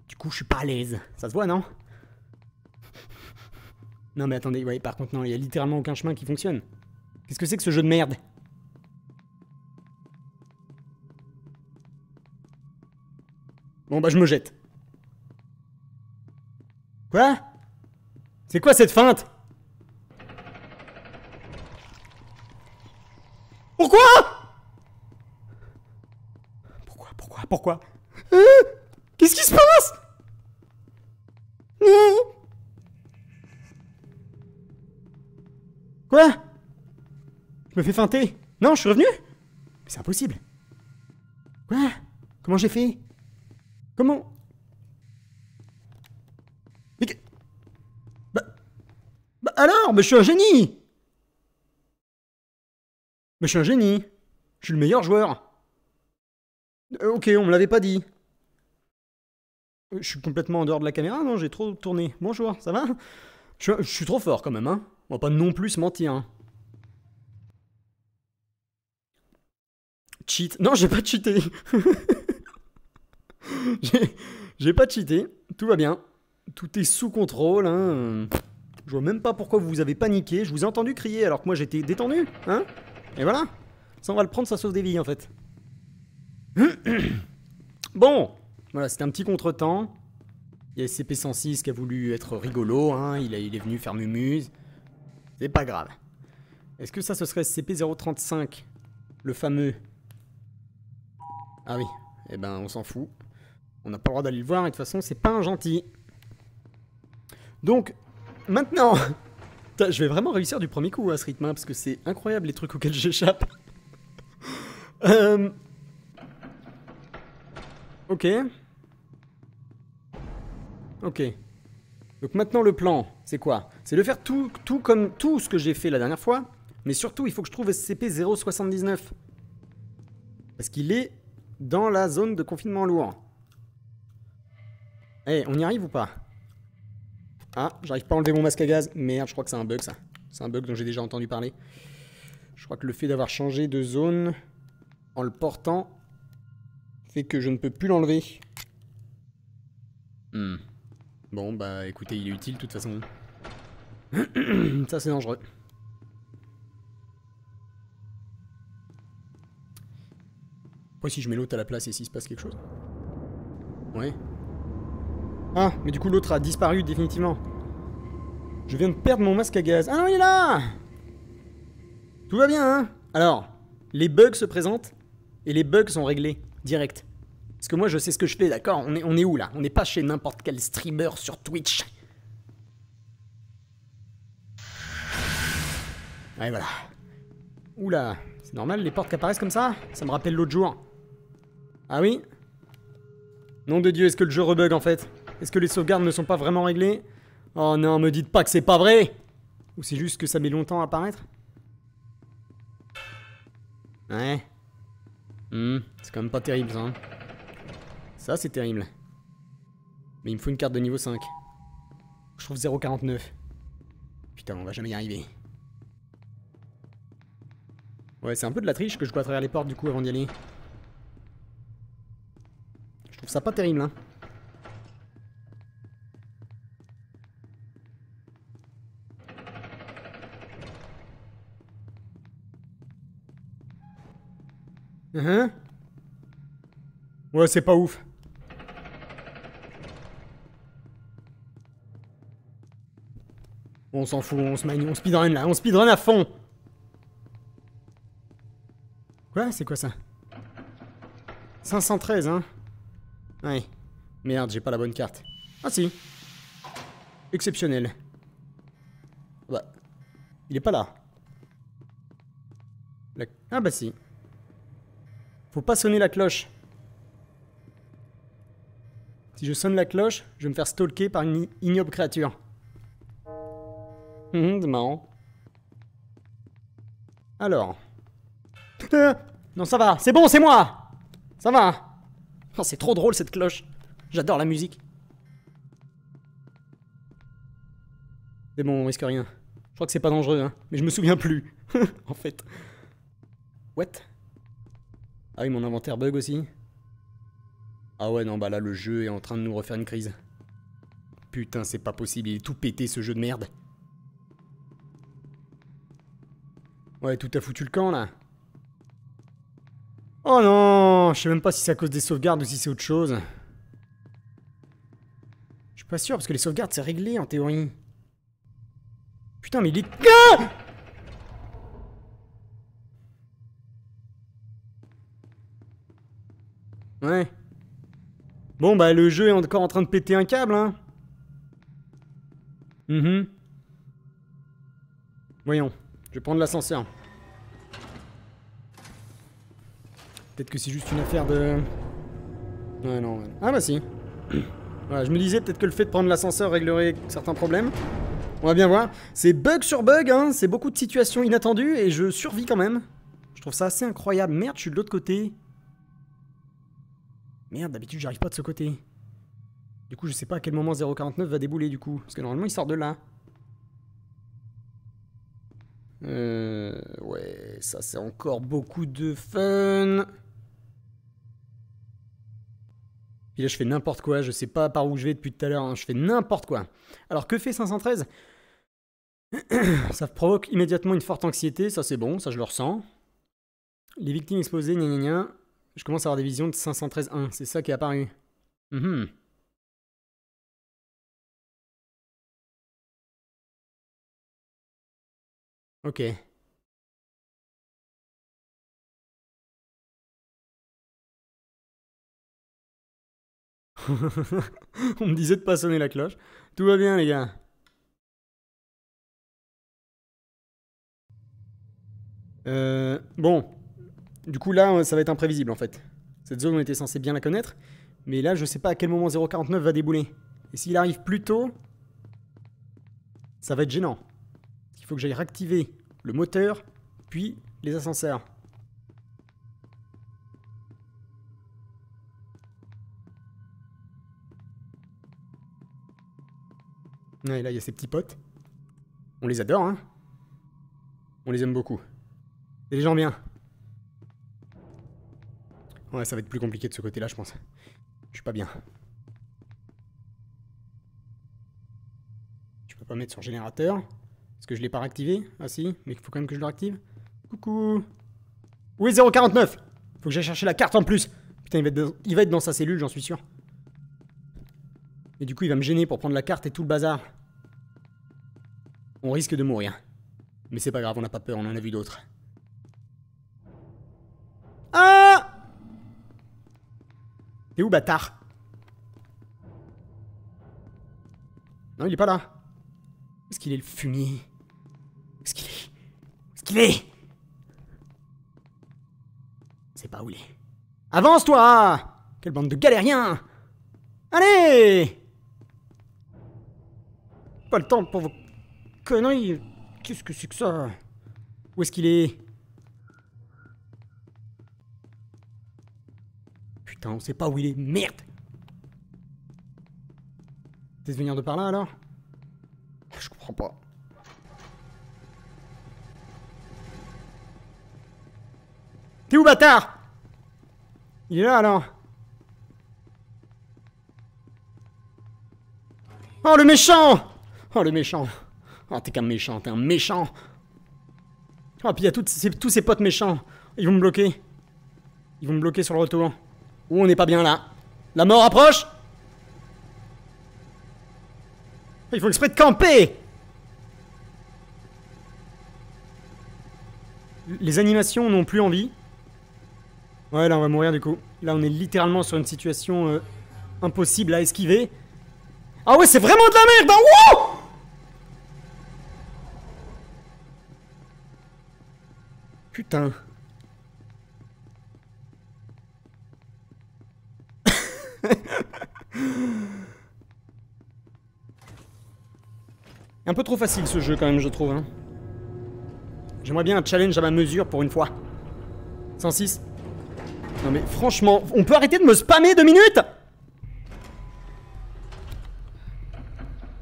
S1: Du coup, je suis pas à l'aise. Ça se voit, non Non mais attendez, ouais, par contre, non, il y a littéralement aucun chemin qui fonctionne. Qu'est-ce que c'est que ce jeu de merde Bon bah je me jette. Quoi C'est quoi cette feinte Pourquoi Pourquoi Pourquoi Pourquoi Je me fais feinter. Non, je suis revenu. Mais c'est impossible. Quoi? Comment j'ai fait? Comment? Mais bah... bah alors Mais je suis un génie. Mais je suis un génie. Je suis le meilleur joueur. Euh, Ok, on me l'avait pas dit. Euh, je suis complètement en dehors de la caméra, non? J'ai trop tourné. Bonjour, ça va? Je, suis trop fort quand même, hein. On va pas non plus se mentir, hein. Cheat. Non, j'ai pas cheaté J'ai pas cheaté, tout va bien. Tout est sous contrôle, hein. Je vois même pas pourquoi vous avez paniqué. Je vous ai entendu crier alors que moi j'étais détendu, hein Et voilà. Ça, on va le prendre, ça sauve des vies, en fait. bon. Voilà, c'était un petit contretemps. Il y a SCP-106 qui a voulu être rigolo, hein. il, il est venu faire mumuse. C'est pas grave. Est-ce que ça, ce serait SCP-035 Le fameux Ah oui. Eh ben, on s'en fout. On n'a pas le droit d'aller le voir, et de toute façon, c'est pas un gentil. Donc, maintenant... je vais vraiment réussir du premier coup à ce rythme, hein, parce que c'est incroyable les trucs auxquels j'échappe. euh... Ok. Ok. Donc maintenant le plan, c'est quoi? C'est de faire tout, tout comme tout ce que j'ai fait la dernière fois, mais surtout il faut que je trouve SCP-079. Parce qu'il est dans la zone de confinement lourd. Eh, on y arrive ou pas? Ah, j'arrive pas à enlever mon masque à gaz. Merde, je crois que c'est un bug ça. C'est un bug dont j'ai déjà entendu parler. Je crois que le fait d'avoir changé de zone en le portant fait que je ne peux plus l'enlever. Hmm. Bon, bah écoutez, il est utile de toute façon. Ça c'est dangereux. Si je mets l'autre à la place et s'il se passe quelque chose Ouais. Ah, mais du coup l'autre a disparu définitivement. Je viens de perdre mon masque à gaz. Ah non, il est là Tout va bien, hein? Alors, les bugs se présentent et les bugs sont réglés direct. Parce que moi, je sais ce que je fais, d'accord? On est, on est où là? On n'est pas chez n'importe quel streamer sur Twitch. Ouais, voilà. Oula, c'est normal les portes qui apparaissent comme ça? Ça me rappelle l'autre jour. Ah oui Nom de Dieu, est-ce que le jeu rebug en fait Est-ce que les sauvegardes ne sont pas vraiment réglées Oh non, me dites pas que c'est pas vrai Ou c'est juste que ça met longtemps à apparaître Ouais. Hmm, c'est quand même pas terrible ça. Hein. Ça c'est terrible. Mais il me faut une carte de niveau 5. Je trouve 0,49. Putain, on va jamais y arriver. Ouais, c'est un peu de la triche que je dois à travers les portes du coup avant d'y aller. Trouve ça pas terrible, hein. Hein? Ouais, c'est pas ouf. on s'en fout, on se manie, on speedrun là, on speedrun à fond. Quoi? C'est quoi ça? 513, hein Ouais. Merde, j'ai pas la bonne carte. Ah si. Exceptionnel. Bah. Il est pas là. Ah bah si. Faut pas sonner la cloche. Si je sonne la cloche, je vais me faire stalker par une ignoble créature. Hum, c'est marrant. Alors. Euh, non, ça va. C'est bon, c'est moi. Ça va. Oh, c'est trop drôle cette cloche. J'adore la musique. C'est bon, on risque rien. Je crois que c'est pas dangereux, hein. Mais je me souviens plus. en fait. What? Ah oui, mon inventaire bug aussi. Ah ouais, non, bah là, le jeu est en train de nous refaire une crise. Putain, c'est pas possible, il est tout pété ce jeu de merde. Ouais, tout a foutu le camp là. Oh non, je sais même pas si c'est à cause des sauvegardes ou si c'est autre chose. Je suis pas sûr parce que les sauvegardes c'est réglé en théorie. Putain, mais il est... Ah Ouais. Bon, bah, le jeu est encore en train de péter un câble, hein. Mhm. Voyons. Je vais prendre l'ascenseur. Peut-être que c'est juste une affaire de... Ouais, non. Ah bah si. Voilà, je me disais peut-être que le fait de prendre l'ascenseur réglerait certains problèmes. On va bien voir. C'est bug sur bug, hein. C'est beaucoup de situations inattendues et je survis quand même. Je trouve ça assez incroyable. Merde, je suis de l'autre côté. Merde, d'habitude j'arrive pas de ce côté. Du coup, je sais pas à quel moment 049 va débouler du coup. Parce que normalement il sort de là. Euh... Ouais, ça c'est encore beaucoup de fun. Puis là je fais n'importe quoi, je sais pas par où je vais depuis tout à l'heure, hein. je fais n'importe quoi. Alors que fait 513 Ça provoque immédiatement une forte anxiété, ça c'est bon, ça je le ressens. Les victimes exposées, gna gna gna. Je commence à avoir des visions de 513.1. C'est ça qui est apparu. Mhm. Ok. On me disait de pas sonner la cloche. Tout va bien, les gars. Euh, bon. Du coup, là, ça va être imprévisible, en fait. Cette zone, on était censé bien la connaître. Mais là, je sais pas à quel moment 049 va débouler. Et s'il arrive plus tôt, ça va être gênant. Il faut que j'aille réactiver le moteur, puis les ascenseurs. Ouais, là, il y a ces petits potes. On les adore, hein On les aime beaucoup. C'est des gens bien. Ouais, ça va être plus compliqué de ce côté-là, je pense. Je suis pas bien. Je peux pas mettre sur générateur. Est-ce que je l'ai pas réactivé? Ah si, mais il faut quand même que je le réactive. Coucou Oui, 049 Faut que j'aille chercher la carte en plus Putain, il va être il va être dans sa cellule, j'en suis sûr. Et du coup, il va me gêner pour prendre la carte et tout le bazar. On risque de mourir. Mais c'est pas grave, on n'a pas peur, on en a vu d'autres. Ah T'es où, bâtard? Non, il est pas là. Est-ce qu'il est, le fumier? Est-ce qu'il est? Est-ce qu'il est? C'est pas où il est. Avance, toi Quelle bande de galériens Allez Pas le temps pour vos conneries. Qu'est-ce que c'est que ça? Où est-ce qu'il est? Putain, on sait pas où il est. Merde! T'es venir de par là alors? Je comprends pas. T'es où bâtard? Il est là alors. Oh le méchant! Oh le méchant Oh t'es qu'un méchant, t'es un méchant Oh puis il y a tous ces potes méchants. Ils vont me bloquer. Ils vont me bloquer sur le retour. Ouh on n'est pas bien là. La mort approche Il faut exprès de camper Les animations n'ont plus envie. Ouais, là, on va mourir du coup. Là, on est littéralement sur une situation euh, impossible à esquiver. Ah ouais, c'est vraiment de la merde hein wow Putain. Un peu trop facile ce jeu quand même, je trouve. Hein. J'aimerais bien un challenge à ma mesure pour une fois. 106. Non mais franchement, on peut arrêter de me spammer deux minutes?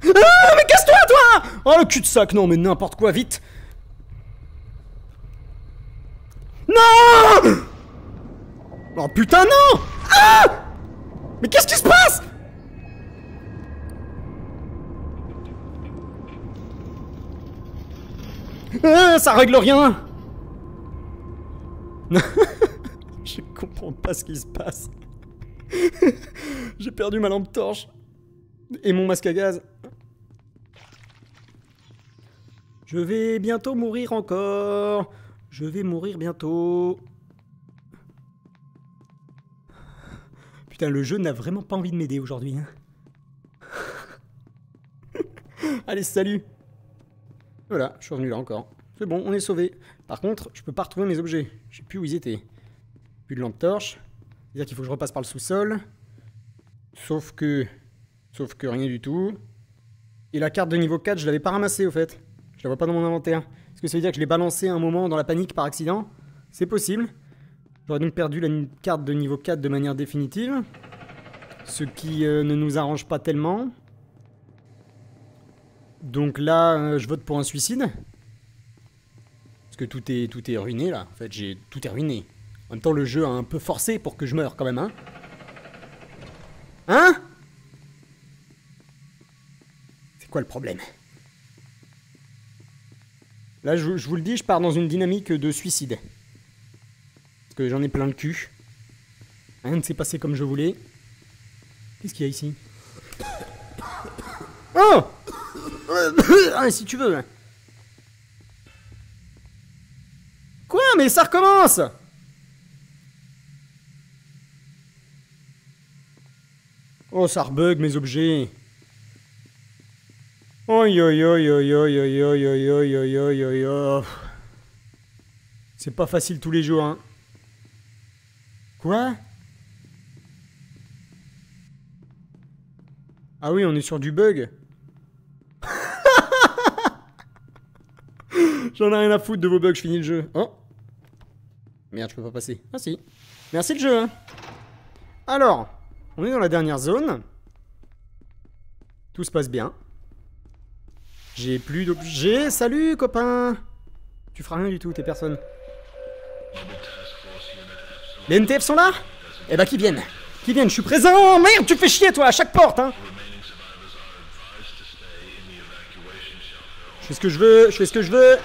S1: Ah mais casse-toi toi Oh le cul-de-sac, non mais n'importe quoi, vite Non Oh putain non Ah Mais qu'est-ce qui se passe Ah, ça règle rien Je comprends pas ce qui se passe. J'ai perdu ma lampe torche. Et mon masque à gaz. Je vais bientôt mourir encore. Je vais mourir bientôt. Putain, le jeu n'a vraiment pas envie de m'aider aujourd'hui. Hein. Allez, salut voilà, je suis revenu là encore. C'est bon, on est sauvé. Par contre, je peux pas retrouver mes objets. Je sais plus où ils étaient. Plus de lampe torche. C'est-à-dire qu'il faut que je repasse par le sous-sol. Sauf que... Sauf que rien du tout. Et la carte de niveau 4, je l'avais pas ramassée au fait. Je la vois pas dans mon inventaire. Est-ce que ça veut dire que je l'ai balancée un moment dans la panique par accident C'est possible. J'aurais donc perdu la carte de niveau 4 de manière définitive. Ce qui euh, ne nous arrange pas tellement. Donc là, euh, je vote pour un suicide. Parce que tout est, tout est ruiné là. En fait, j'ai tout est ruiné. En même temps, le jeu a un peu forcé pour que je meure quand même, hein Hein? C'est quoi le problème? Là, je, vous le dis, je pars dans une dynamique de suicide. que j'en ai plein le cul. Rien ne s'est passé comme je voulais. Qu'est-ce qu'il y a ici Oh ah, Si tu veux. Quoi Mais ça recommence Oh, ça rebug mes objets. C'est pas facile tous les jours, hein. Quoi Ah oui, on est sur du bug. J'en ai rien à foutre de vos bugs, je finis le jeu. Oh Merde, je peux pas passer. Ah si. Merci le jeu, hein. Alors, on est dans la dernière zone. Tout se passe bien. J'ai plus d'objets. Salut, copain Tu feras rien du tout, t'es personne. Les NTF sont là? Eh bah, qui viennent Qui viennent Je suis présent Merde, tu fais chier, toi, à chaque porte, hein Je fais ce que je veux, je fais ce que je veux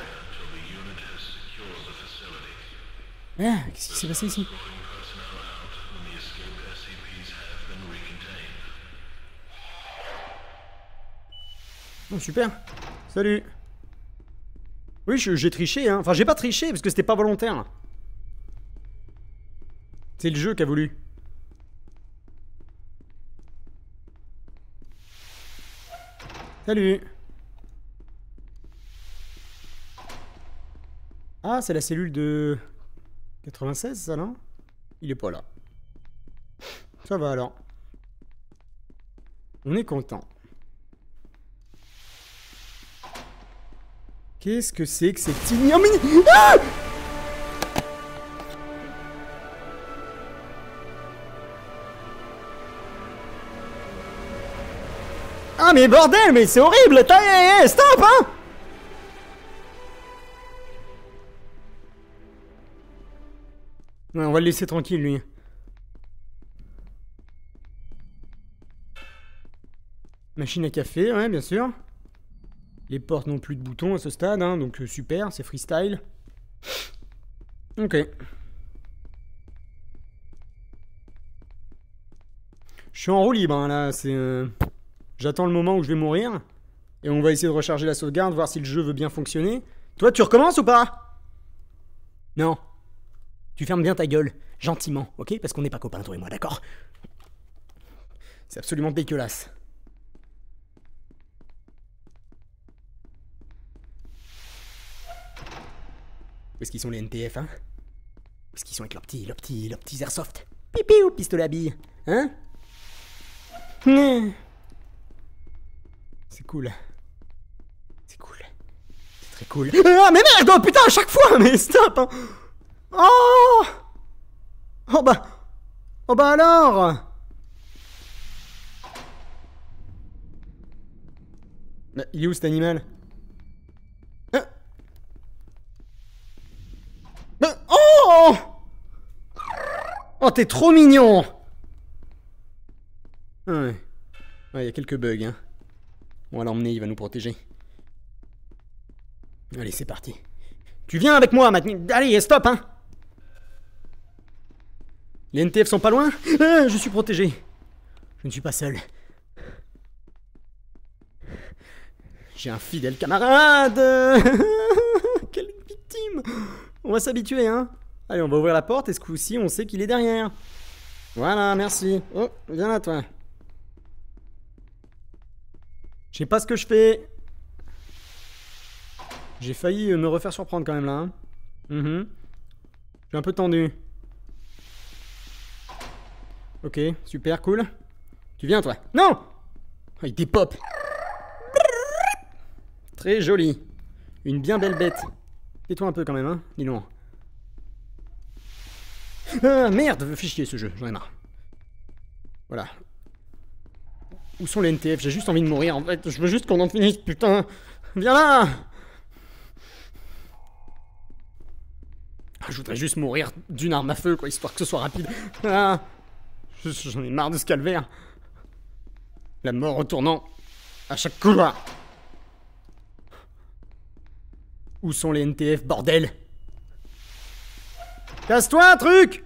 S1: Ah, qu'est-ce qui s'est passé ici? Bon, super. Salut. Oui, j'ai triché, hein. Enfin, j'ai pas triché parce que c'était pas volontaire. C'est le jeu qui a voulu. Salut. Ah, c'est la cellule de 96, ça, non? Il est pas là. Ça va alors. On est content. Qu'est-ce que c'est que cette ignominie? Ah Ah mais bordel, mais c'est horrible Stop, hein Ouais, on va le laisser tranquille, lui. Machine à café, ouais, bien sûr. Les portes n'ont plus de boutons à ce stade, hein, donc euh, super, c'est freestyle. Ok. Je suis en roue libre, hein, là, c'est... Euh, j'attends le moment où je vais mourir. Et on va essayer de recharger la sauvegarde, voir si le jeu veut bien fonctionner. Toi, tu recommences ou pas? Non. Tu fermes bien ta gueule, gentiment, ok? Parce qu'on n'est pas copains, toi et moi, d'accord? C'est absolument dégueulasse. Où est-ce qu'ils sont les NTF, hein? Où est-ce qu'ils sont avec leurs petits, leurs petits, leurs petits airsoft? Pipi ou pistolet à billes Hein? C'est cool. C'est cool. C'est très cool. Ah mais merde Oh putain à chaque fois Mais stop hein. Oh Oh bah Oh bah alors Il est où cet animal? Oh Oh, t'es trop mignon Ouais. Ouais, il y a quelques bugs, hein. On va l'emmener, il va nous protéger. Allez, c'est parti. Tu viens avec moi maintenant. Allez, stop, hein Les NTF sont pas loin ah, Je suis protégé. Je ne suis pas seul. J'ai un fidèle camarade Quelle victime On va s'habituer, hein Allez, on va ouvrir la porte et ce coup-ci, on sait qu'il est derrière. Voilà, merci. Oh, viens là, toi. Je sais pas ce que je fais. J'ai failli me refaire surprendre quand même là. Hein. Mhm. Je un peu tendu. Ok, super, cool. Tu viens, toi Non oh, Il dépop. Très joli. Une bien belle bête. Tais-toi un peu quand même, hein Dis-donc. Ah merde, fais chier ce jeu, j'en ai marre. Voilà. Où sont les NTF J'ai juste envie de mourir en fait. Je veux juste qu'on en finisse, putain. Viens là Je voudrais juste mourir d'une arme à feu, quoi, histoire que ce soit rapide. Ah J'en ai marre de ce calvaire. La mort retournant à chaque couloir. Où sont les NTF, bordel? Casse-toi, truc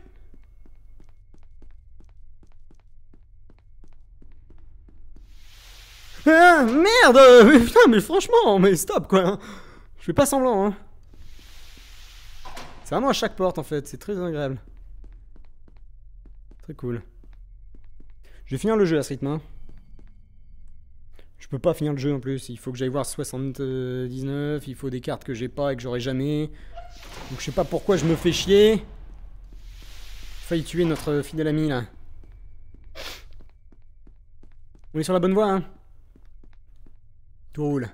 S1: Ah, merde Putain, mais franchement, mais stop, quoi Je fais pas semblant, hein C'est vraiment à chaque porte, en fait, c'est très agréable. Très cool. Je vais finir le jeu à ce rythme, hein. Je peux pas finir le jeu en plus, il faut que j'aille voir 79, il faut des cartes que j'ai pas et que j'aurai jamais. Donc je sais pas pourquoi je me fais chier. Failli tuer notre fidèle ami là. On est sur la bonne voie hein Tout roule.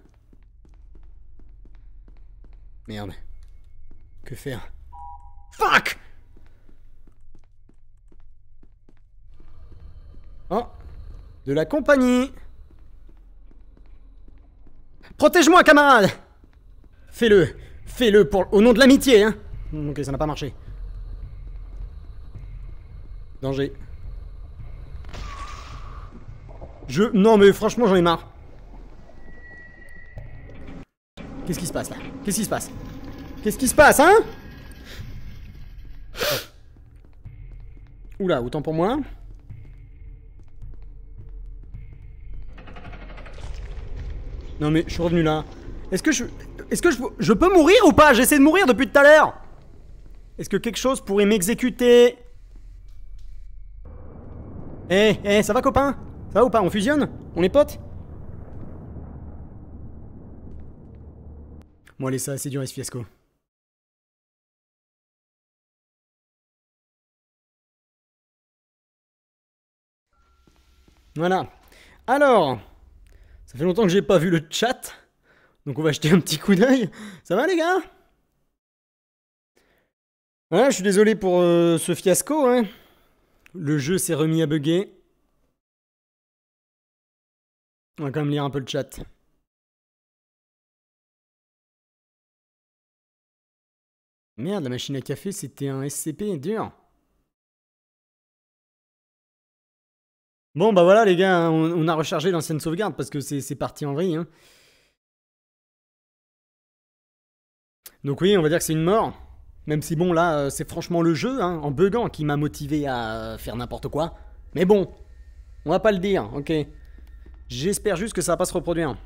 S1: Merde. Que faire? Fuck Oh De la compagnie Protège-moi, camarade Fais-le Fais-le au nom de l'amitié, hein Ok, ça n'a pas marché. Danger. Je... Non, mais franchement, j'en ai marre. Qu'est-ce qui se passe, là? Qu'est-ce qui se passe? Qu'est-ce qui se passe, hein? Oula, autant pour moi. Non mais je suis revenu là. Est-ce que je... Est-ce que je... Je peux mourir ou pas? J'essaie de mourir depuis tout à l'heure. Est-ce que quelque chose pourrait m'exécuter? Eh, eh, ça va copain? Ça va ou pas? On fusionne? On est potes? Bon allez, ça c'est dur ce fiasco. Voilà. Alors, ça fait longtemps que j'ai pas vu le chat. Donc on va jeter un petit coup d'œil. Ça va les gars? Voilà, je suis désolé pour euh, ce fiasco. Hein. Le jeu s'est remis à bugger. On va quand même lire un peu le chat. Merde, la machine à café, c'était un SCP dur. Bon, bah voilà, les gars, hein, on, a rechargé l'ancienne sauvegarde parce que c'est parti en vrille. Hein. Donc, oui, on va dire que c'est une mort. Même si, bon, là, euh, c'est franchement le jeu, hein, en buguant, qui m'a motivé à faire n'importe quoi. Mais bon, on va pas le dire, ok. J'espère juste que ça va pas se reproduire.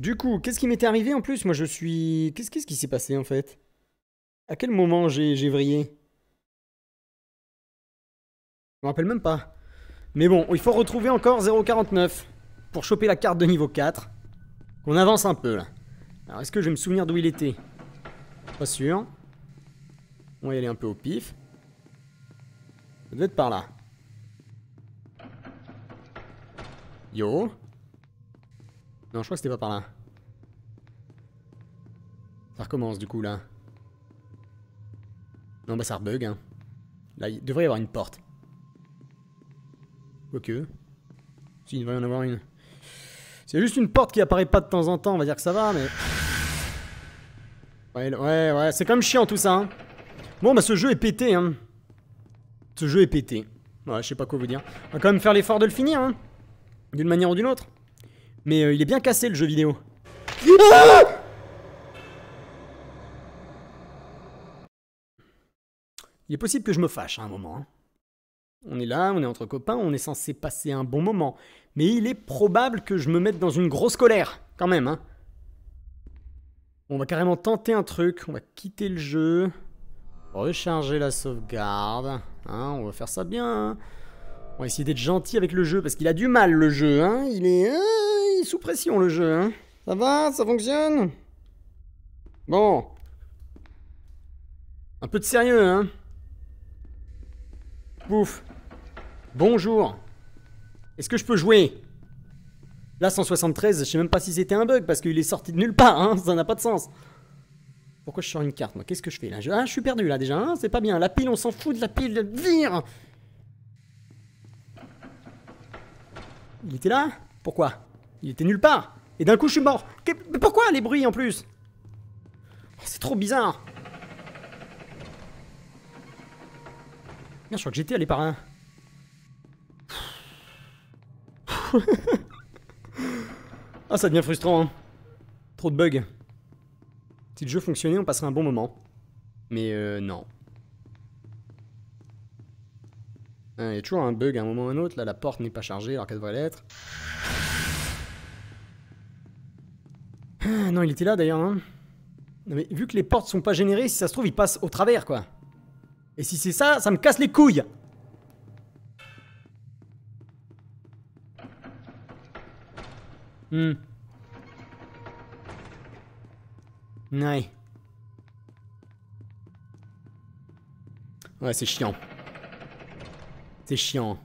S1: Du coup, qu'est-ce qui m'était arrivé en plus? Moi, je suis. Qu'est-ce qui s'est passé en fait? À quel moment j'ai vrillé? Je me rappelle même pas. Mais bon, il faut retrouver encore 0,49 pour choper la carte de niveau 4. On avance un peu là. Alors est-ce que je vais me souvenir d'où il était? Pas sûr. On va y aller un peu au pif. Ça devait être par là. Yo. Non, je crois que c'était pas par là. Ça recommence du coup là. Non bah ça rebug hein. Là il devrait y avoir une porte. Quoique. Si, il devrait y en avoir une. C'est juste une porte qui apparaît pas de temps en temps, on va dire que ça va, mais... Ouais, ouais, c'est quand même chiant tout ça, hein. Bon, bah ce jeu est pété, hein. Ce jeu est pété. Ouais, je sais pas quoi vous dire. On va quand même faire l'effort de le finir, hein. D'une manière ou d'une autre. Mais euh, il est bien cassé, le jeu vidéo. il est possible que je me fâche à un moment, hein. On est là, on est entre copains, on est censé passer un bon moment. Mais il est probable que je me mette dans une grosse colère, quand même. Hein. On va carrément tenter un truc, on va quitter le jeu, recharger la sauvegarde. Hein, on va faire ça bien. Hein. On va essayer d'être gentil avec le jeu, parce qu'il a du mal, le jeu. Hein. Il, est, euh, sous pression, le jeu. Ça va? Ça fonctionne? Bon. Un peu de sérieux, hein Pouf. Bonjour. Est-ce que je peux jouer? Là, 173, je sais même pas si c'était un bug parce qu'il est sorti de nulle part, hein, ça n'a pas de sens. Pourquoi je sors une carte, moi? Qu'est-ce que je fais là? Ah, je suis perdu là déjà, hein, c'est pas bien. La pile, on s'en fout de la pile, vire Il était là? Pourquoi? Il était nulle part. Et d'un coup, je suis mort. Mais pourquoi les bruits en plus? Oh, C'est trop bizarre. je crois que j'étais allé par un... ah, ça devient frustrant, hein. Trop de bugs. Si le jeu fonctionnait, on passerait un bon moment. Mais euh, non. Hein, Il y a toujours un bug à un moment ou à un autre. Là, la porte n'est pas chargée alors qu'elle devrait l'être. Ah, non, il était là d'ailleurs. Hein. Non, mais vu que les portes sont pas générées, si ça se trouve, il passe au travers quoi. Et si c'est ça, ça me casse les couilles. Hmm. Ouais. C'est chiant. C'est chiant.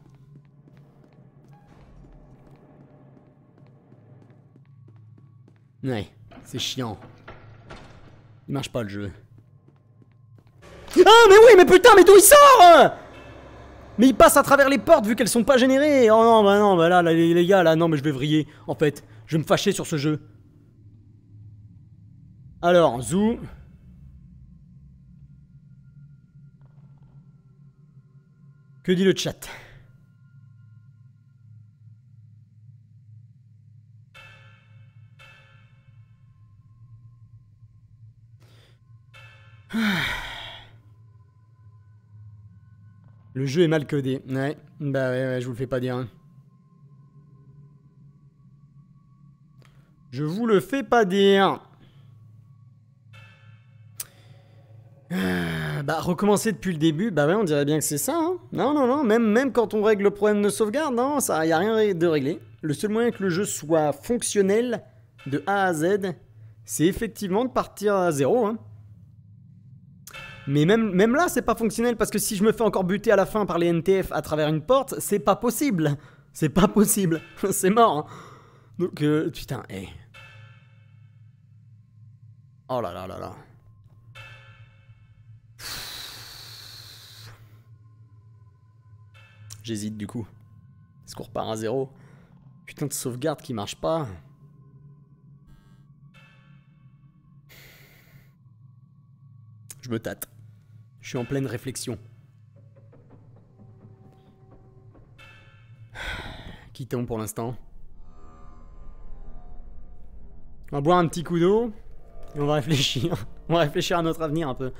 S1: Ouais, c'est chiant. Il marche pas le jeu. Ah mais oui mais putain mais d'où il sort Mais il passe à travers les portes vu qu'elles sont pas générées Oh non bah non bah là, là, les, les gars là non mais je vais vriller en fait Je vais me fâcher sur ce jeu Alors Zou Que dit le chat? Le jeu est mal codé. Ouais, bah ouais, je vous le fais pas dire. hein. Je vous le fais pas dire. Ah, Bah, recommencer depuis le début, bah ouais, on dirait bien que c'est ça. Hein. Non, non, non, même, quand on règle le problème de sauvegarde, non, ça, y a rien de réglé. Le seul moyen que le jeu soit fonctionnel de A à Z, c'est effectivement de partir à zéro. Hein. Mais même, même là, c'est pas fonctionnel parce que si je me fais encore buter à la fin par les NTF à travers une porte, c'est pas possible. C'est pas possible. c'est mort. hein. Donc, euh, putain, eh. Oh là là là là. J'hésite du coup. Est-ce qu'on repart à zéro Putain de sauvegarde qui marche pas. Je me tâte. Je suis en pleine réflexion. Quittons pour l'instant. On va boire un petit coup d'eau on va réfléchir. On va réfléchir à notre avenir un peu.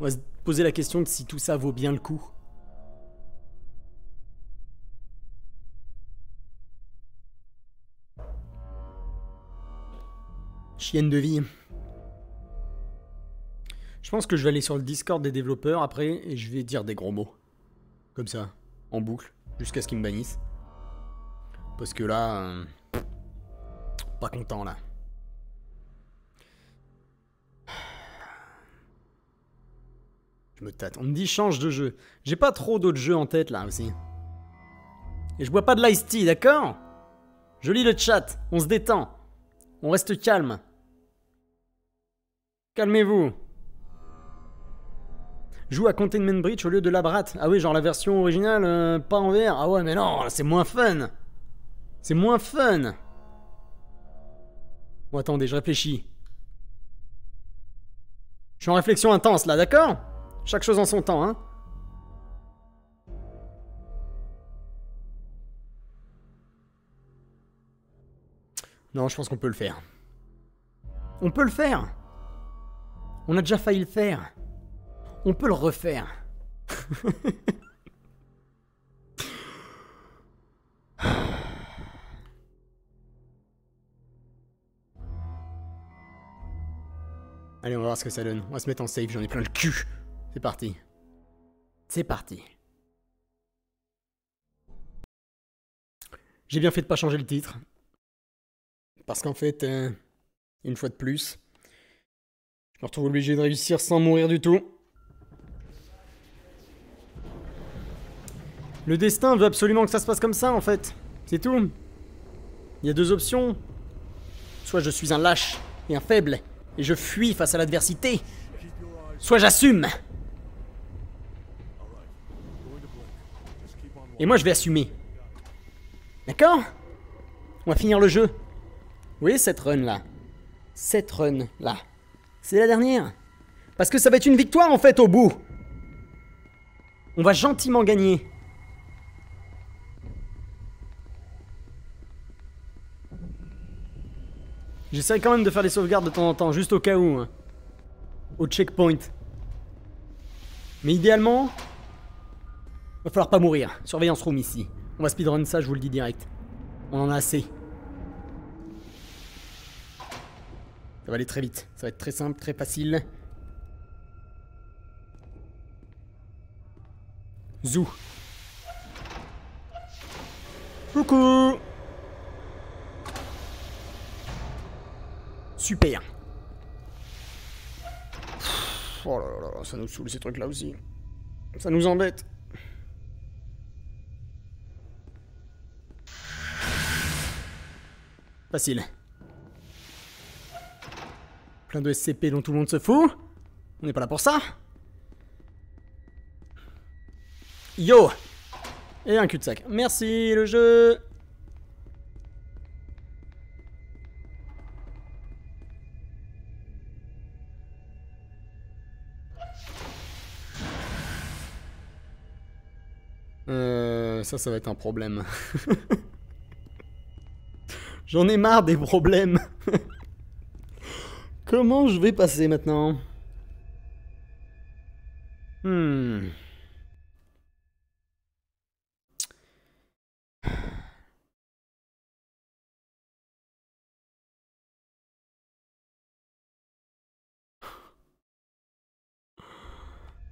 S1: On va se poser la question de si tout ça vaut bien le coup. Chienne de vie. Je pense que je vais aller sur le Discord des développeurs après et je vais dire des gros mots. Comme ça, en boucle, jusqu'à ce qu'ils me bannissent. Parce que là... euh, Pas content là. Je me tâte. On me dit change de jeu. J'ai pas trop d'autres jeux en tête là aussi. Et je bois pas de l'ice tea, d'accord? Je lis le chat, on se détend. On reste calme. Calmez-vous. Joue à Containment Breach au lieu de la Brat. Ah oui, genre la version originale, euh, pas en VR. Ah ouais, mais non, c'est moins fun. C'est moins fun. Bon, attendez, je réfléchis. Je suis en réflexion intense là, d'accord? Chaque chose en son temps, hein. Non, je pense qu'on peut le faire. On peut le faire On a déjà failli le faire. On peut le refaire. Allez, on va voir ce que ça donne. On va se mettre en save, j'en ai plein le cul. C'est parti. C'est parti. J'ai bien fait de pas changer le titre. Parce qu'en fait, euh, une fois de plus, je me retrouve obligé de réussir sans mourir du tout. Le destin veut absolument que ça se passe comme ça, en fait. C'est tout. Il y a deux options. Soit je suis un lâche et un faible, et je fuis face à l'adversité. Soit j'assume. Et moi, je vais assumer. D'accord? On va finir le jeu. Vous voyez cette run là Cette run là. C'est la dernière. Parce que ça va être une victoire en fait au bout. On va gentiment gagner. J'essaie quand même de faire des sauvegardes de temps en temps, juste au cas où. hein. Au checkpoint. Mais idéalement, va falloir pas mourir. Surveillance room ici. On va speedrun ça, je vous le dis direct. On en a assez. Ça va aller très vite. Ça va être très simple, très facile. Zou. Coucou Super. Oh là là là, ça nous saoule ces trucs là aussi. Ça nous embête. Facile. Plein de SCP dont tout le monde se fout. On n'est pas là pour ça. Yo Et un cul-de-sac. Merci le jeu Euh, ça, ça va être un problème. J'en ai marre des problèmes. Comment je vais passer maintenant Hmm.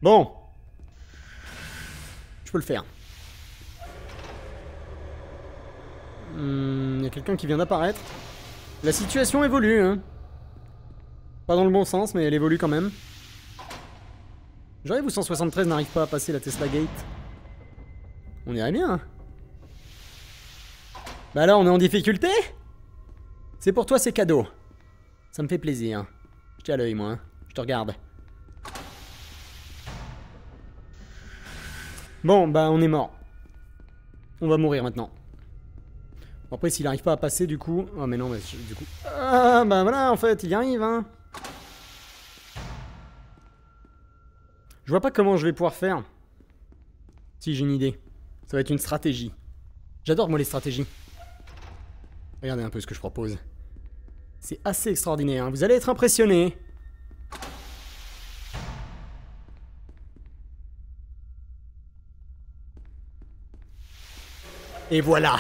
S1: Bon. Je peux le faire. Il hmm, y a quelqu'un qui vient d'apparaître. La situation évolue, hein. Pas dans le bon sens, mais elle évolue quand même. J'arrive où 173 n'arrive pas à passer la Tesla Gate On irait bien. Hein. Bah là, on est en difficulté? C'est pour toi, c'est cadeau. Ça me fait plaisir. Je à l'œil, moi. Hein. Je te regarde. Bon, bah on est mort. On va mourir maintenant. Après, s'il arrive pas à passer, du coup... Oh, mais non, mais du coup... Ah, bah voilà, en fait, il y arrive, hein. Je vois pas comment je vais pouvoir faire. Si, j'ai une idée. Ça va être une stratégie. J'adore, moi, les stratégies. Regardez un peu ce que je propose. C'est assez extraordinaire. Hein. Vous allez être impressionnés. Et voilà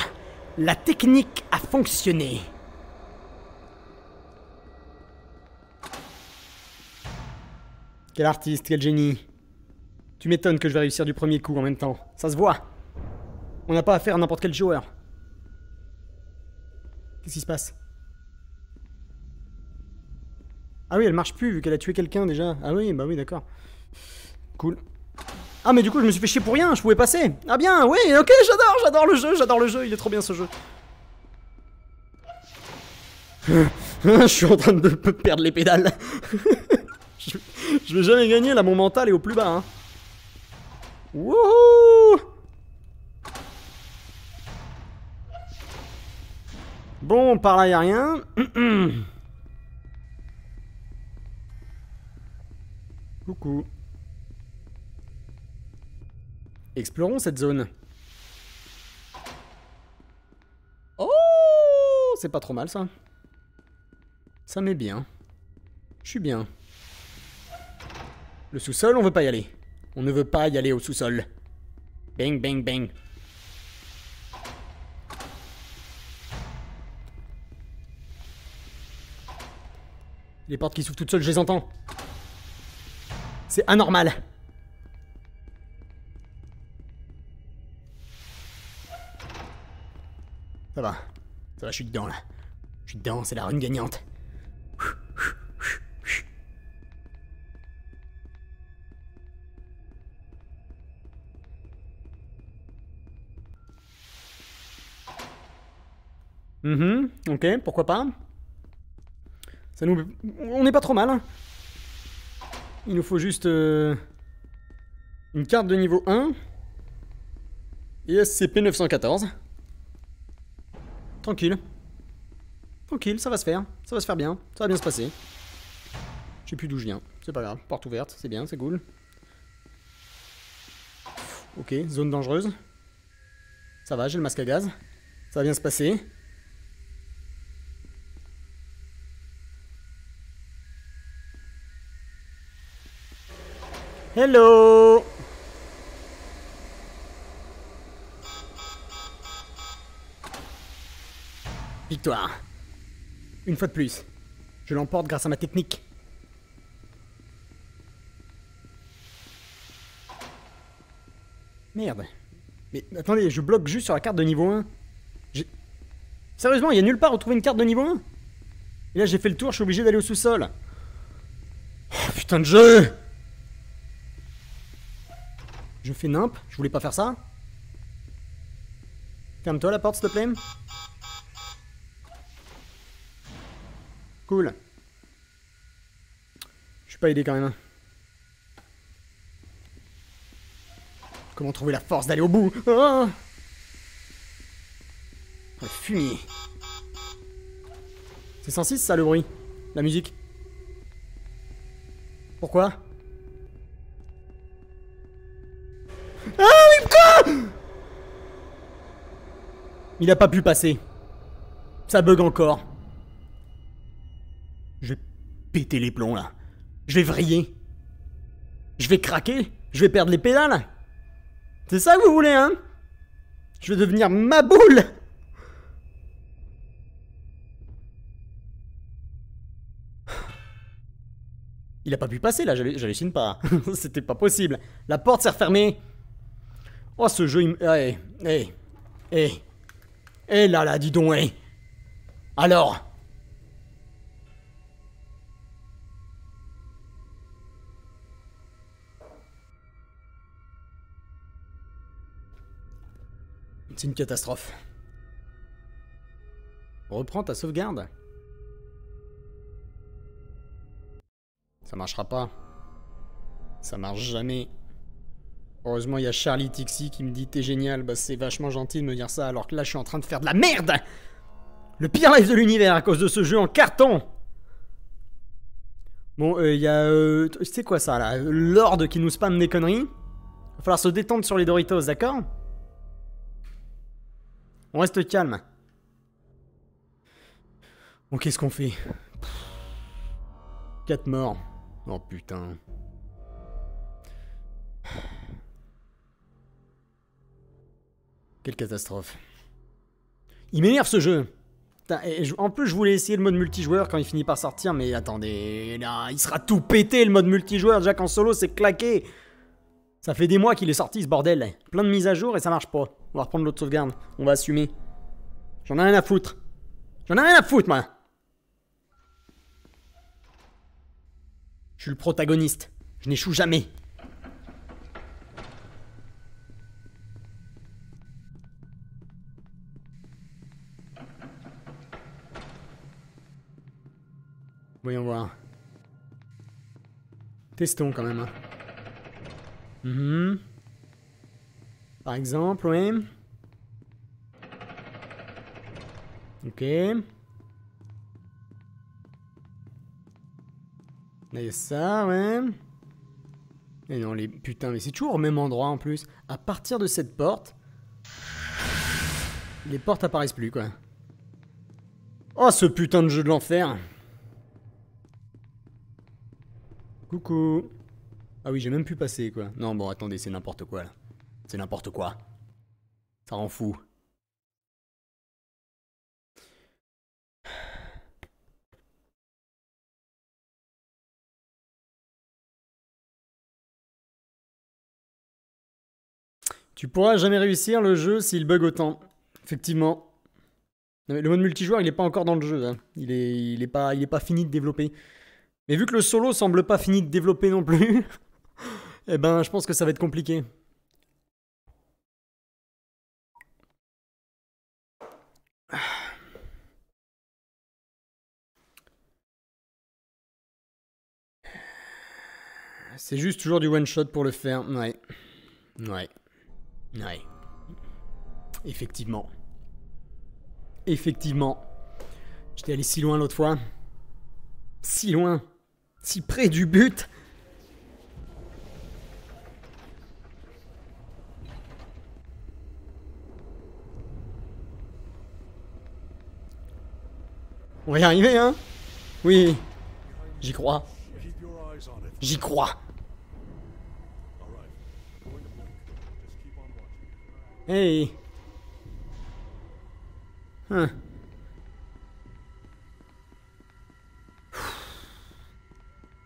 S1: La technique a fonctionné Quel artiste, quel génie tu m'étonnes que je vais réussir du premier coup en même temps. Ça se voit. On n'a pas affaire à n'importe quel joueur. Qu'est-ce qui se passe? Ah oui, elle marche plus vu qu'elle a tué quelqu'un déjà. Ah oui, bah oui, d'accord. Cool. Ah mais du coup je me suis fait chier pour rien, je pouvais passer. Ah bien, oui, ok, j'adore, j'adore le jeu, j'adore le jeu, il est trop bien ce jeu. je suis en train de perdre les pédales. je, vais jamais gagner là, mon mental est au plus bas. Hein. Wouhou Bon, par là, y a rien. Coucou. Explorons cette zone. Oh C'est pas trop mal, ça. Ça m'est bien. Je suis bien. Le sous-sol, on veut pas y aller. On ne veut pas y aller au sous-sol. Bang, bang, bang. Les portes qui s'ouvrent toutes seules, je les entends. C'est anormal. Ça va. Ça va, je suis dedans là. Je suis dedans, c'est la rune gagnante. Mhm, ok, pourquoi pas. Ça nous... On n'est pas trop mal. Hein. Il nous faut juste... Euh, une carte de niveau 1. Et SCP-914. Tranquille. Tranquille, ça va se faire. Ça va se faire bien. Ça va bien se passer. Je sais plus d'où je viens. C'est pas grave. Porte ouverte, c'est bien, c'est cool. Ok, zone dangereuse. Ça va, j'ai le masque à gaz. Ça va bien se passer. Hello Une fois de plus. Je l'emporte grâce à ma technique. Merde. Mais attendez, je bloque juste sur la carte de niveau 1. Sérieusement, il y a nulle part où trouver une carte de niveau 1 Et là, j'ai fait le tour, je suis obligé d'aller au sous-sol. Oh, putain de jeu Je fais nimp, je voulais pas faire ça. Ferme-toi la porte, s'il te plaît. Cool. Je suis pas aidé quand même. Comment trouver la force d'aller au bout oh Le fumier. C'est 106 ça le bruit? La musique? Pourquoi? Ah oui quoi? Il a pas pu passer. Ça bug encore. Péter les plombs là. Je vais vriller. Je vais craquer. Je vais perdre les pédales. C'est ça que vous voulez, hein? Je vais devenir ma boule Il a pas pu passer là, j'hallucine pas. C'était pas possible. La porte s'est refermée. Oh ce jeu, il Eh, eh, eh. Eh là là, dis donc, eh. Alors? C'est une catastrophe. Reprends ta sauvegarde. Ça marchera pas. Ça marche jamais. Heureusement, il y a Charlie Tixi qui me dit T'es génial. Bah, c'est vachement gentil de me dire ça alors que là, je suis en train de faire de la merde Le pire live de l'univers à cause de ce jeu en carton Bon, il euh, y a. Euh, c'est quoi ça là? Lord qui nous spamme des conneries. Va falloir se détendre sur les Doritos, d'accord? On reste calme. Bon, qu'est-ce qu'on fait? 4 morts. Oh putain. Quelle catastrophe. Il m'énerve ce jeu. en plus, je voulais essayer le mode multijoueur quand il finit par sortir, mais attendez, là, il sera tout pété le mode multijoueur. Déjà qu'en solo, c'est claqué. Ça fait des mois qu'il est sorti ce bordel. Plein de mises à jour et ça marche pas. On va reprendre l'autre sauvegarde. On va assumer. J'en ai rien à foutre. J'en ai rien à foutre, moi. Je suis le protagoniste. Je n'échoue jamais. Voyons voir. Testons quand même. Hein. Mhm. Par exemple, oui. Ok. Là, a ça, ouais. Et non, les... Putain, mais c'est toujours au même endroit en plus. À partir de cette porte... Les portes apparaissent plus, quoi. Oh, ce putain de jeu de l'enfer Coucou ah oui, j'ai même pu passer, quoi. Non, bon, attendez, c'est n'importe quoi, là. C'est n'importe quoi. Ça rend fou. Tu pourras jamais réussir le jeu s'il bug autant. Effectivement. Le mode multijoueur, il est pas encore dans le jeu. Hein. Il, est, il, est pas, pas fini de développer. Mais vu que le solo semble pas fini de développer non plus, Eh ben, je pense que ça va être compliqué. C'est juste toujours du one shot pour le faire. Ouais. Ouais. Ouais. Effectivement. Effectivement. J'étais allé si loin l'autre fois. Si loin. Si près du but. On va y arriver, hein? Oui. J'y crois. J'y crois. Hey Hein.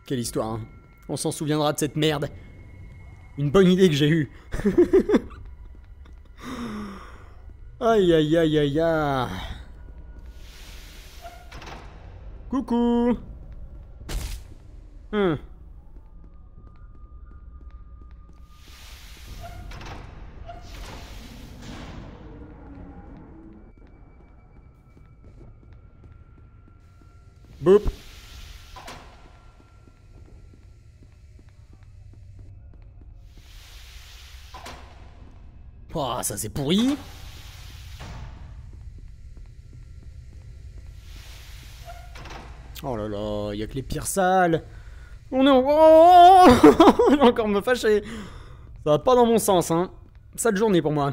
S1: Quelle histoire, hein. On s'en souviendra de cette merde. Une bonne idée que j'ai eue. aïe aïe aïe aïe aïe. Coucou. Hum. Boop. Oh, ça c'est pourri. Oh là là, y a que les pires salles. On est en... Oh vais encore me fâcher. Ça va pas dans mon sens, hein. Sale journée pour moi.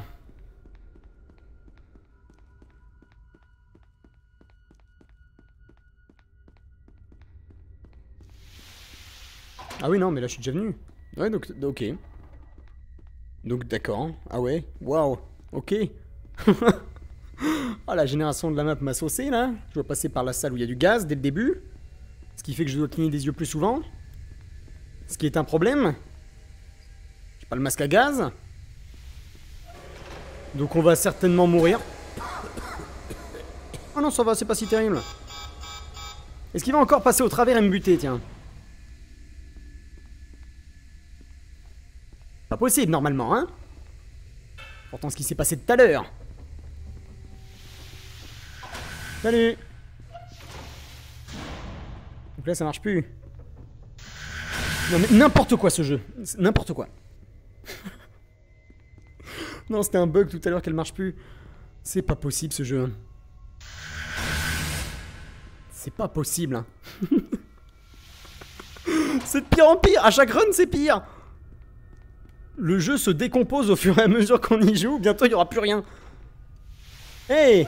S1: Ah oui, non, mais là, je suis déjà venu. Ouais, donc, ok. Donc, d'accord. Ah ouais, waouh, ok. Ah, la génération de la map m'a saucé, là. Je dois passer par la salle où il y a du gaz dès le début. Ce qui fait que je dois cligner des yeux plus souvent. Ce qui est un problème. J'ai pas le masque à gaz. Donc on va certainement mourir. Oh non, ça va, c'est pas si terrible. Est-ce qu'il va encore passer au travers et me buter, tiens? Pas possible, normalement, hein Pourtant, ce qui s'est passé tout à l'heure. Salut Donc là, ça marche plus. N'importe quoi, ce jeu. N'importe quoi. non, c'était un bug tout à l'heure qu'elle marche plus. C'est pas possible, ce jeu. C'est pas possible, hein. c'est de pire en pire. À chaque run, c'est pire le jeu se décompose au fur et à mesure qu'on y joue. Bientôt, il n'y aura plus rien. Hey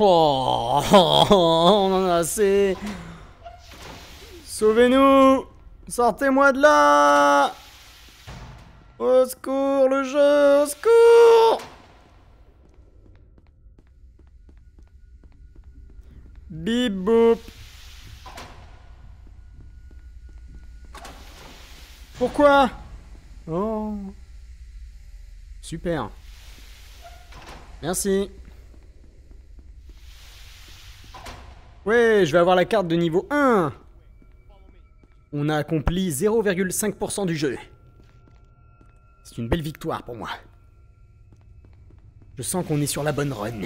S1: On en a assez. Sauvez-nous. Sortez-moi de là. Au secours, le jeu Au secours. Bip Pourquoi? Oh. Super. Merci Ouais, je vais avoir la carte de niveau 1 On a accompli 0,5% du jeu. C'est une belle victoire pour moi. Je sens qu'on est sur la bonne run.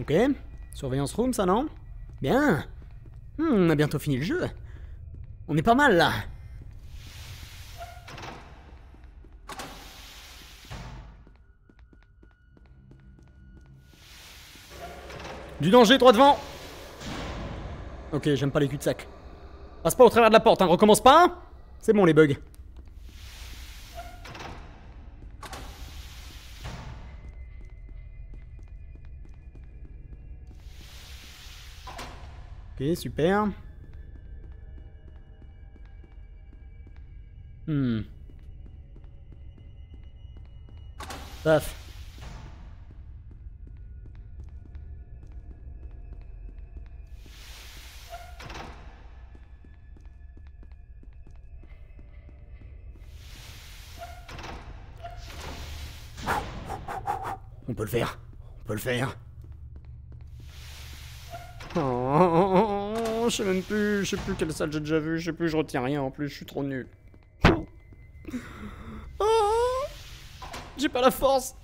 S1: Ok. Surveillance room, ça non? Bien. Hmm, on a bientôt fini le jeu. On est pas mal là. Du danger, droit devant Ok, j'aime pas les cul-de-sac. Passe pas au travers de la porte, hein, recommence pas C'est bon les bugs. Ok, super. Hmm. Paf. Peut le faire. On peut le faire. Oh, je sais même plus, je sais plus quelle salle j'ai déjà vu, je sais plus, je retiens rien en plus, je suis trop nul. Oh, j'ai pas la force.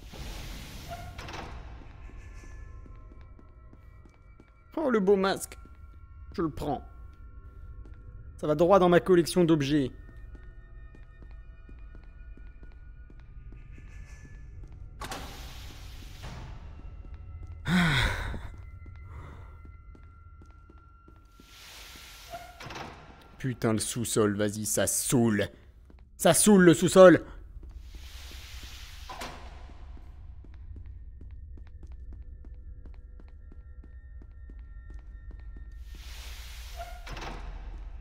S1: Oh, le beau masque. Je le prends. Ça va droit dans ma collection d'objets. Putain, le sous-sol, vas-y, ça saoule. Ça saoule le sous-sol.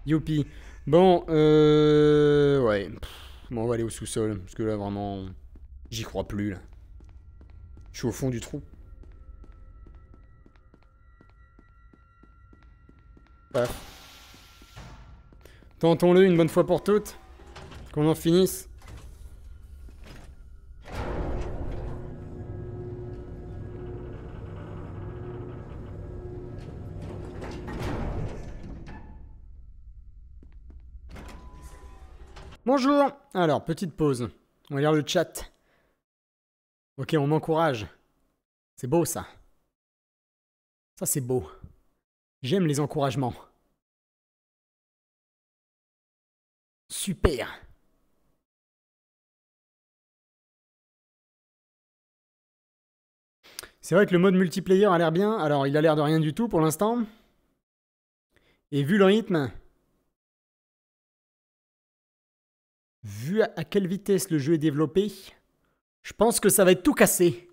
S1: Youpi. Bon, euh... Ouais. bon, on va aller au sous-sol. Parce que là, vraiment... J'y crois plus, là. Je suis au fond du trou. Tentons-le une bonne fois pour toutes. Qu'on en finisse. Bonjour Alors, petite pause. On va lire le chat. Ok, on m'encourage. C'est beau ça. Ça c'est beau. J'aime les encouragements. Super. C'est vrai que le mode multiplayer a l'air bien. Alors, il a l'air de rien du tout pour l'instant. Et vu le rythme, vu à quelle vitesse le jeu est développé, je pense que ça va être tout cassé.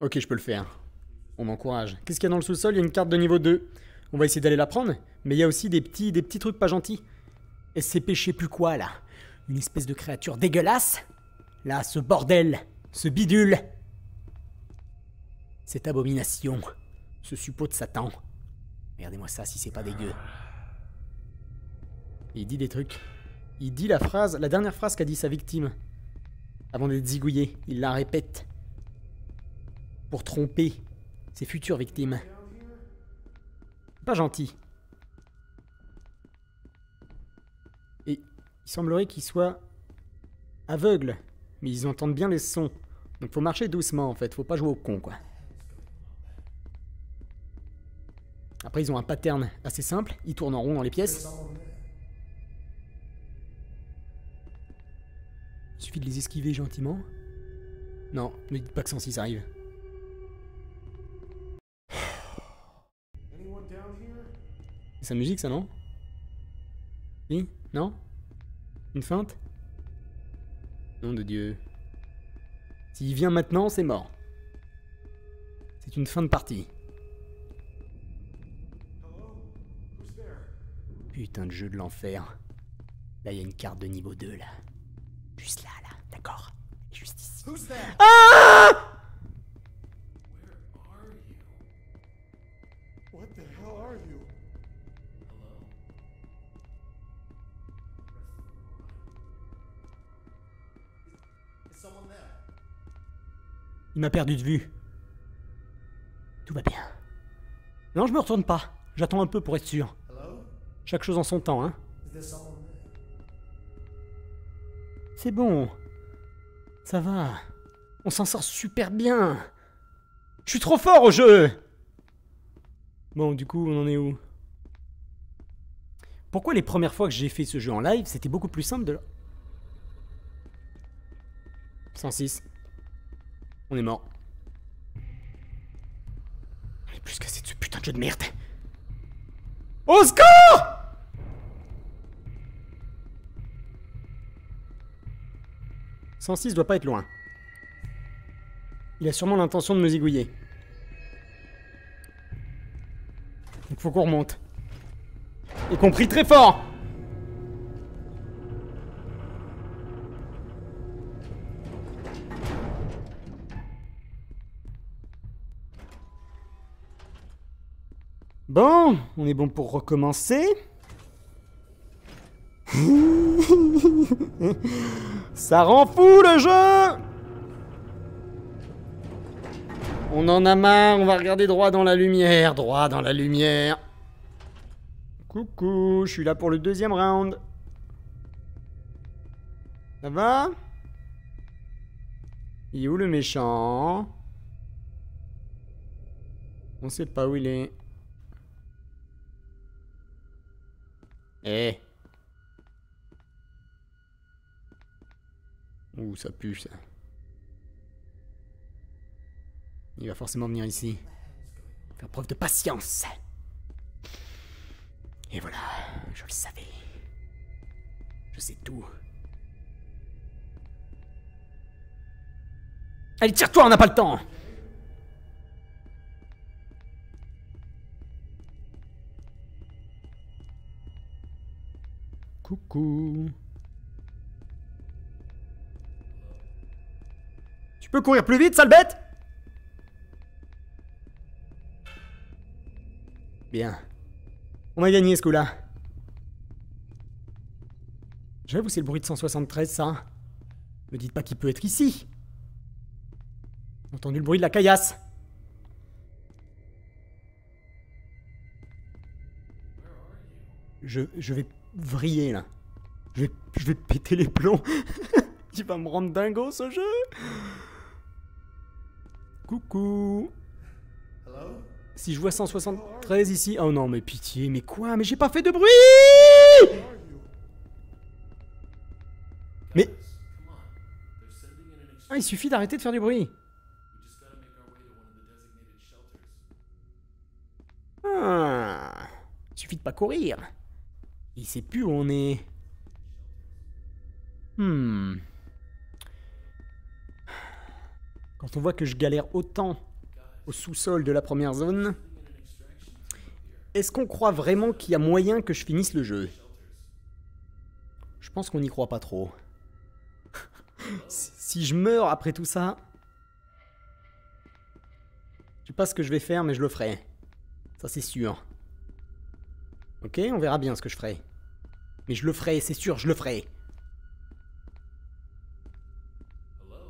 S1: Ok, je peux le faire. On m'encourage. Qu'est-ce qu'il y a dans le sous-sol? Il y a une carte de niveau 2. On va essayer d'aller la prendre. Mais il y a aussi des petits, des petits trucs pas gentils. SCP, je sais plus quoi, là? Une espèce de créature dégueulasse? Là, ce bordel. Ce bidule. Cette abomination. Ce suppôt de Satan. Regardez-moi ça si c'est pas dégueu. il dit des trucs. Il dit la phrase, la dernière phrase qu'a dit sa victime. Avant d'être zigouillé. Il la répète pour tromper ses futures victimes. Pas gentil. Et il semblerait qu'ils soient aveugles, mais ils entendent bien les sons. Donc faut marcher doucement en fait, faut pas jouer au con quoi. Après ils ont un pattern assez simple, ils tournent en rond dans les pièces. Il suffit de les esquiver gentiment. Non, ne dites pas que ça arrive. C'est sa musique, ça, non? Oui? Non? Une feinte? Nom de Dieu. S'il vient maintenant, c'est mort. C'est une fin de partie. Putain de jeu de l'enfer. Là, il y a une carte de niveau 2, là. Juste là, là. D'accord Juste ici. Ah Il m'a perdu de vue. Tout va bien. Non, je me retourne pas. J'attends un peu pour être sûr. Chaque chose en son temps, hein. C'est bon. Ça va. On s'en sort super bien. Je suis trop fort au jeu Bon, du coup, on en est où? Pourquoi les premières fois que j'ai fait ce jeu en live, c'était beaucoup plus simple de... 106. On est mort. On est plus cassé de ce putain de jeu de merde. Au secours « 106 doit pas être loin. Il a sûrement l'intention de me zigouiller. Donc faut qu'on remonte. Y compris très fort Bon, on est bon pour recommencer. Ça rend fou le jeu On en a marre, on va regarder droit dans la lumière, droit dans la lumière. Coucou, je suis là pour le deuxième round. Ça va? Il est où le méchant? On sait pas où il est. Eh Ouh, ça pue ça. Il va forcément venir ici. Faire preuve de patience. Et voilà, je le savais. Je sais tout. Allez, tire-toi, on n'a pas le temps Coucou. Tu peux courir plus vite, sale bête Bien. On a gagné ce coup-là. J'avoue, c'est le bruit de 173, ça. Me dites pas qu'il peut être ici. Entendu le bruit de la caillasse. Je, je vais vriller, là. Je vais, je vais péter les plombs. Il va me rendre dingo, ce jeu. Coucou. Si je vois 173 ici... Oh non, mais pitié, mais quoi? Mais j'ai pas fait de bruit Mais... Ah, il suffit d'arrêter de faire du bruit. Ah, il suffit de pas courir. Il sait plus où on est. Hmm. Quand on voit que je galère autant au sous-sol de la première zone, est-ce qu'on croit vraiment qu'il y a moyen que je finisse le jeu? Je pense qu'on n'y croit pas trop. si je meurs après tout ça, je sais pas ce que je vais faire, mais je le ferai. Ça c'est sûr. Ok, on verra bien ce que je ferai. Mais je le ferai, c'est sûr, je le ferai.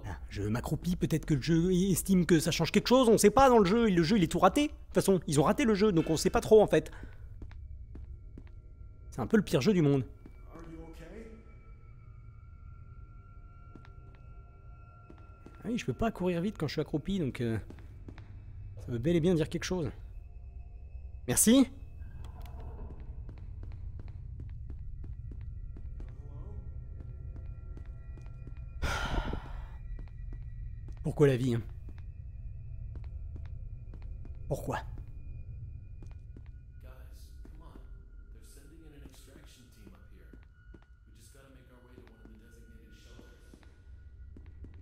S1: Ah, je m'accroupis, peut-être que le jeu estime que ça change quelque chose, on sait pas dans le jeu, le jeu il est tout raté. De toute façon, ils ont raté le jeu, donc on sait pas trop en fait. C'est un peu le pire jeu du monde. Ah oui, je peux pas courir vite quand je suis accroupi, donc... Euh, ça veut bel et bien dire quelque chose. Merci Pourquoi la vie hein? Pourquoi?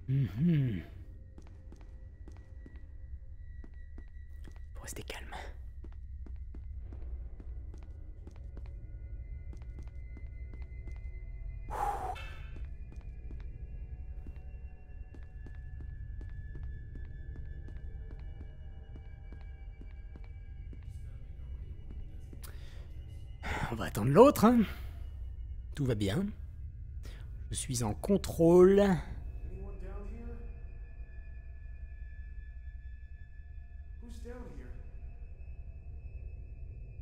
S1: Mm -hmm. Faut rester calme. On va attendre l'autre. Hein. Tout va bien. Je suis en contrôle.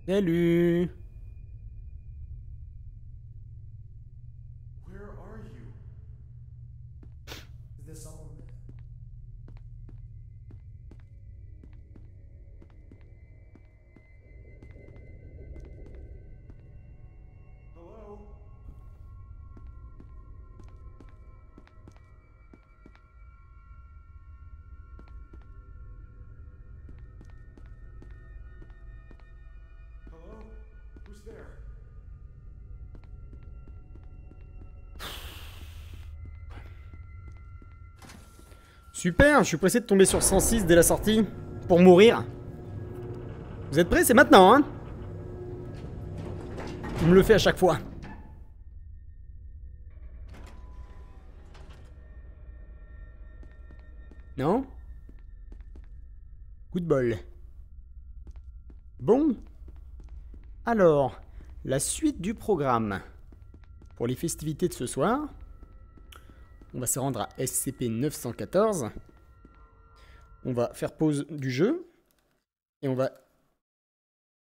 S1: Salut Super, je suis pressé de tomber sur 106 dès la sortie. Pour mourir. Vous êtes prêts? C'est maintenant, hein? Il me le fait à chaque fois. Non? Coup de bol. Bon. Alors, la suite du programme. Pour les festivités de ce soir, on va se rendre à SCP-914. On va faire pause du jeu. Et on va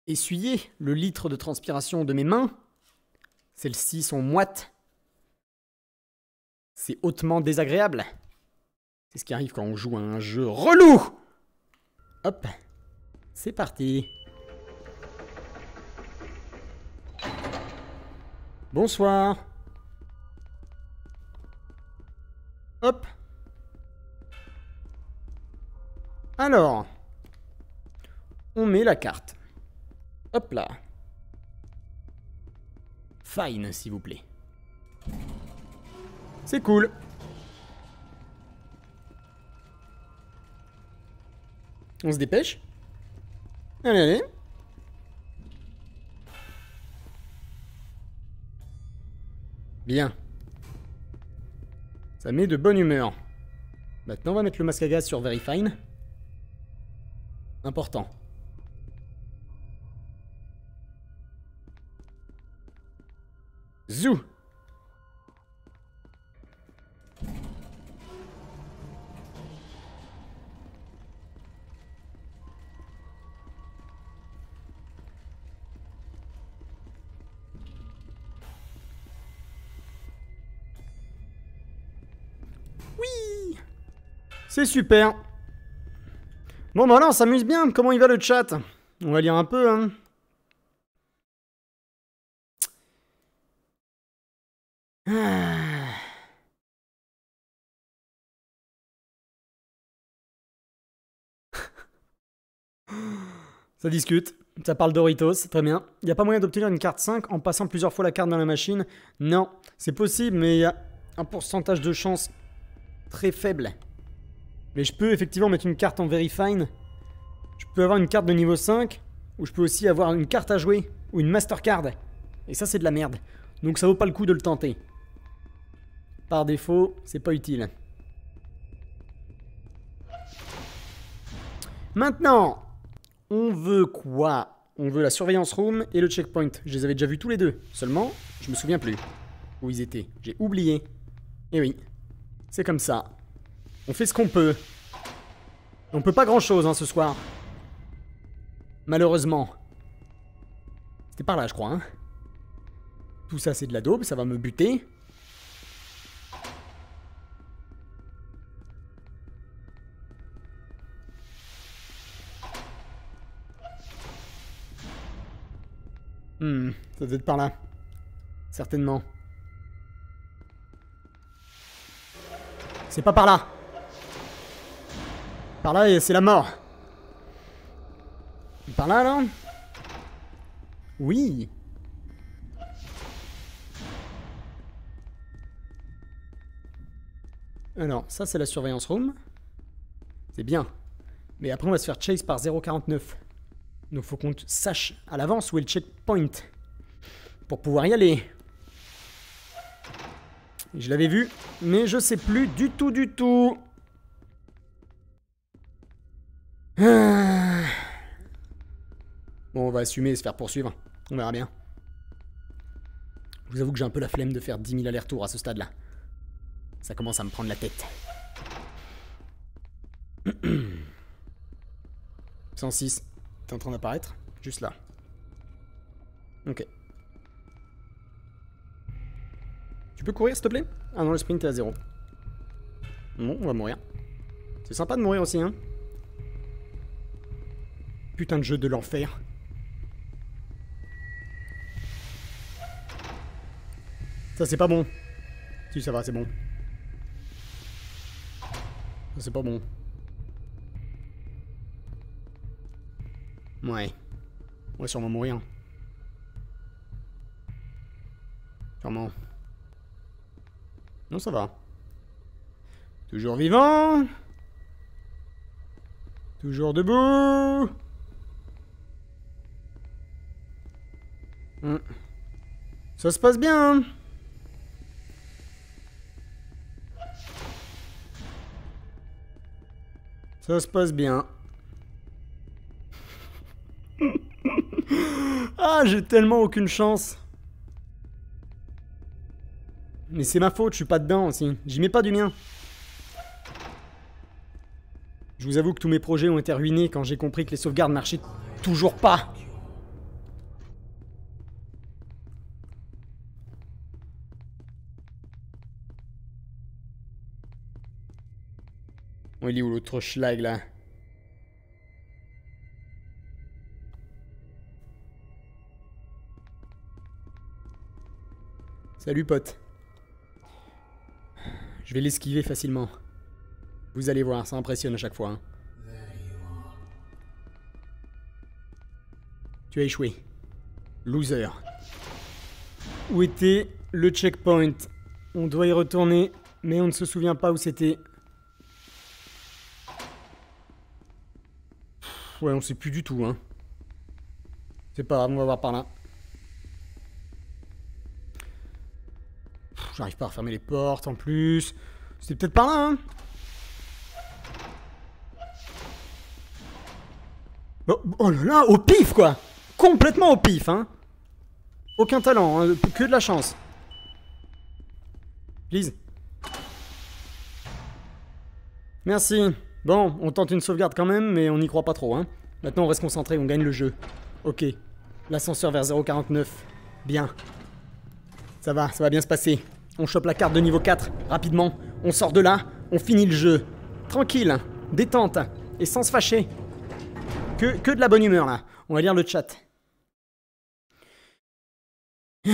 S1: essuyer le litre de transpiration de mes mains. Celles-ci sont moites. C'est hautement désagréable. C'est ce qui arrive quand on joue à un jeu relou Hop, c'est parti. Bonsoir. Hop. Alors. On met la carte. Hop là. Fine, s'il vous plaît. C'est cool. On se dépêche Allez, allez. Bien. Ça met de bonne humeur. Maintenant, on va mettre le masque à gaz sur Very Fine. Important. Zou C'est super Bon bah là on s'amuse bien, comment il va le chat? On va lire un peu hein. Ah. Ça discute, ça parle Doritos, très bien. Il n'y a pas moyen d'obtenir une carte 5 en passant plusieurs fois la carte dans la machine? Non, c'est possible, mais il y a un pourcentage de chance très faible. Mais je peux effectivement mettre une carte en very fine. Je peux avoir une carte de niveau 5, ou je peux aussi avoir une carte à jouer, ou une Mastercard. Et ça c'est de la merde. Donc ça vaut pas le coup de le tenter. Par défaut, c'est pas utile. Maintenant, on veut quoi? On veut la surveillance room et le checkpoint. Je les avais déjà vus tous les deux. Seulement, je me souviens plus où ils étaient. J'ai oublié. Et eh oui, c'est comme ça. On fait ce qu'on peut. On peut pas grand chose hein, ce soir. Malheureusement. C'était par là, je crois. Hein. Tout ça, c'est de la daube, ça va me buter. Hmm, ça doit être par là. Certainement. C'est pas par là. Par là, c'est la mort. Par là, là Oui. Alors, ça, c'est la surveillance room. C'est bien. Mais après, on va se faire chase par 0,49. Donc faut qu'on sache à l'avance où est le checkpoint. Pour pouvoir y aller. Je l'avais vu, mais je sais plus du tout du tout. Bon, on va assumer et se faire poursuivre. On verra bien. Je vous avoue que j'ai un peu la flemme de faire 10 000 allers-retours à ce stade-là. Ça commence à me prendre la tête. 106. T'es en train d'apparaître? Juste là. Ok. Tu peux courir, s'il te plaît? Ah non, le sprint est à zéro. Bon, on va mourir. C'est sympa de mourir aussi, hein Putain de jeu de l'enfer. Ça, c'est pas bon. Si, ça va, c'est bon. Ça, c'est pas bon. Ouais. On va sûrement mourir. Sûrement. Non, ça va. Toujours vivant Toujours debout hmm. Ça se passe bien hein. Ça se passe bien. ah, j'ai tellement aucune chance. Mais c'est ma faute, je suis pas dedans aussi. J'y mets pas du mien. Je vous avoue que tous mes projets ont été ruinés quand j'ai compris que les sauvegardes marchaient toujours pas. Il est où l'autre schlag là? Salut pote. Je vais l'esquiver facilement. Vous allez voir, ça impressionne à chaque fois. Hein. Tu as échoué. Loser. Où était le checkpoint? On doit y retourner, mais on ne se souvient pas où c'était. Ouais, on sait plus du tout, hein. C'est pas grave, on va voir par là. J'arrive pas à refermer les portes en plus. C'était peut-être par là, hein oh, oh, là là, au pif quoi Complètement au pif, hein Aucun talent, hein, que de la chance. Please. Merci. Bon, on tente une sauvegarde quand même, mais on n'y croit pas trop, hein. Maintenant, on reste concentré, on gagne le jeu. Ok. L'ascenseur vers 049. Bien. Ça va, ça va bien se passer. On chope la carte de niveau 4, rapidement. On sort de là, on finit le jeu. Tranquille, détente, et sans se fâcher. Que, que de la bonne humeur, là. On va lire le chat.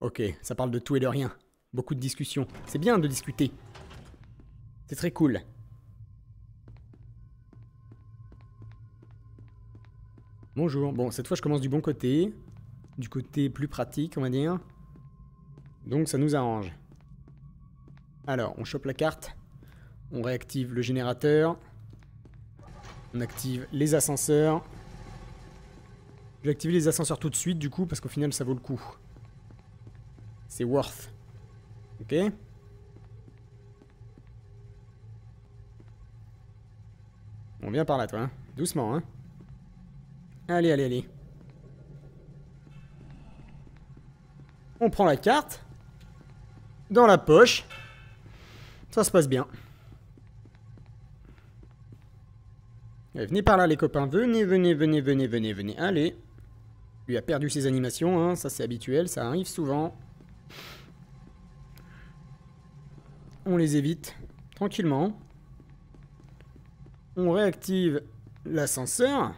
S1: Ok, ça parle de tout et de rien. Beaucoup de discussions. C'est bien de discuter. C'est très cool. Bonjour. Bon, cette fois je commence du bon côté. Du côté plus pratique, on va dire. Donc ça nous arrange. Alors, on chope la carte. On réactive le générateur. On active les ascenseurs. Je vais activer les ascenseurs tout de suite, du coup, parce qu'au final, ça vaut le coup. C'est worth. Ok On vient par là, toi. Hein. Doucement, hein. Allez, allez, allez. On prend la carte. Dans la poche. Ça se passe bien. venez par là, les copains. Venez, venez, venez, venez, venez, venez. Allez. Lui a perdu ses animations, hein. ça c'est habituel, ça arrive souvent. On les évite tranquillement. On réactive l'ascenseur.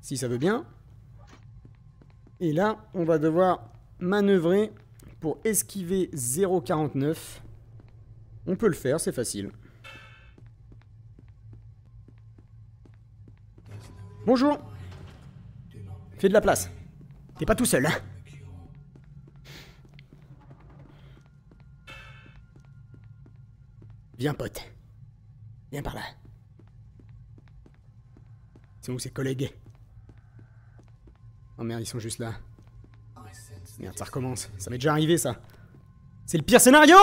S1: Si ça veut bien. Et là, on va devoir manœuvrer pour esquiver 0,49. On peut le faire, c'est facile. Bonjour Fais de la place. T'es pas tout seul, hein? Viens, pote. Viens par là. C'est où ses collègues? Oh merde, ils sont juste là. Merde, ça recommence. Ça m'est déjà arrivé, ça. C'est le pire scénario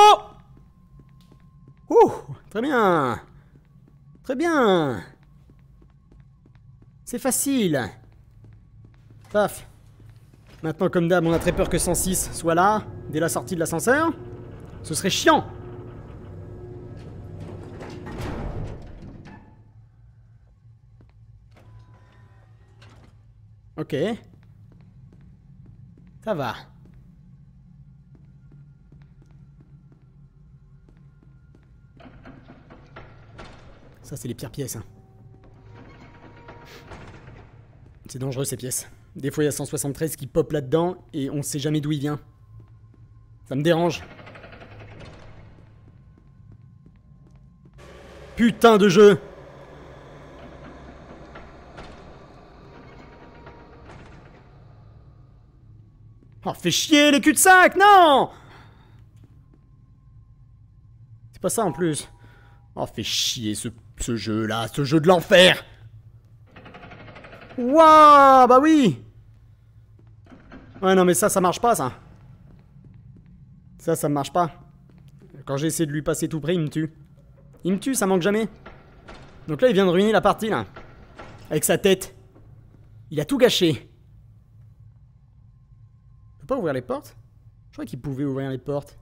S1: Ouh Très bien Très bien C'est facile Paf Maintenant, comme d'hab, on a très peur que 106 soit là, dès la sortie de l'ascenseur. Ce serait chiant Ok. Ça va. Ça, c'est les pires pièces. Hein. C'est dangereux, ces pièces. Des fois, il y a 173 qui pop là-dedans et on sait jamais d'où il vient. Ça me dérange. Putain de jeu Fais chier les cul-de-sac, non C'est pas ça en plus. Oh, fais chier ce, ce jeu-là, ce jeu de l'enfer Waouh, bah oui Ouais, non, mais ça, ça marche pas, ça. Ça, ça marche pas. Quand j'ai essayé de lui passer tout près, il me tue. Il me tue, ça manque jamais. Donc là, il vient de ruiner la partie, là. Avec sa tête. Il a tout gâché pas ouvrir les portes? Je crois qu'il pouvait ouvrir les portes.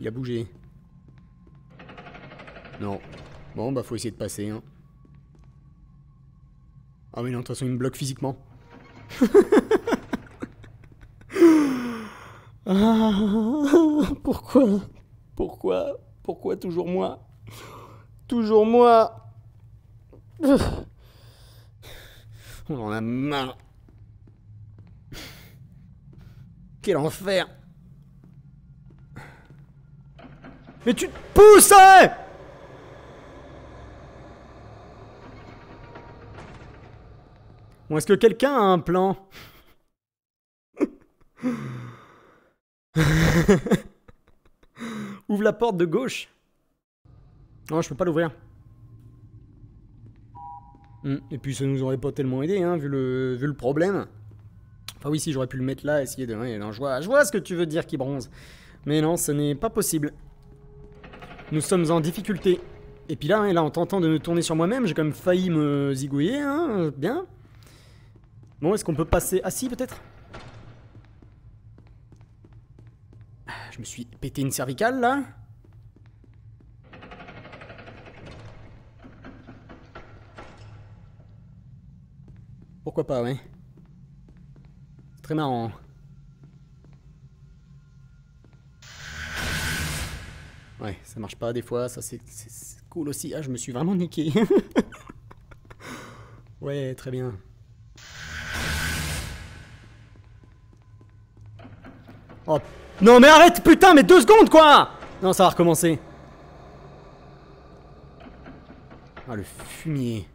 S1: Il a bougé. Non. Bon, bah faut essayer de passer. Hein. Ah mais non, de toute façon, il me bloque physiquement. ah, pourquoi? Pourquoi? Pourquoi toujours moi? Toujours moi? On en a marre. Quel enfer Mais tu te pousses Bon, est-ce que quelqu'un a un plan? Ouvre la porte de gauche. Non, je peux pas l'ouvrir. Hmm, et puis ça nous aurait pas tellement aidé, hein, vu le, vu le problème. Enfin oui, si j'aurais pu le mettre là, essayer de... non, je, vois, je vois ce que tu veux dire qui bronze. Mais non, ce n'est pas possible. Nous sommes en difficulté. Et puis là, hein, là en tentant de me tourner sur moi-même, j'ai quand même failli me zigouiller, hein, bien. Bon, est-ce qu'on peut passer... Ah si, peut-être Je me suis pété une cervicale, là Pourquoi pas, ouais. C'est très marrant. Ouais, ça marche pas des fois, ça c'est cool aussi. Ah, je me suis vraiment niqué. ouais, très bien. Oh. Non mais arrête putain mais deux secondes quoi Non ça va recommencer. Ah le fumier.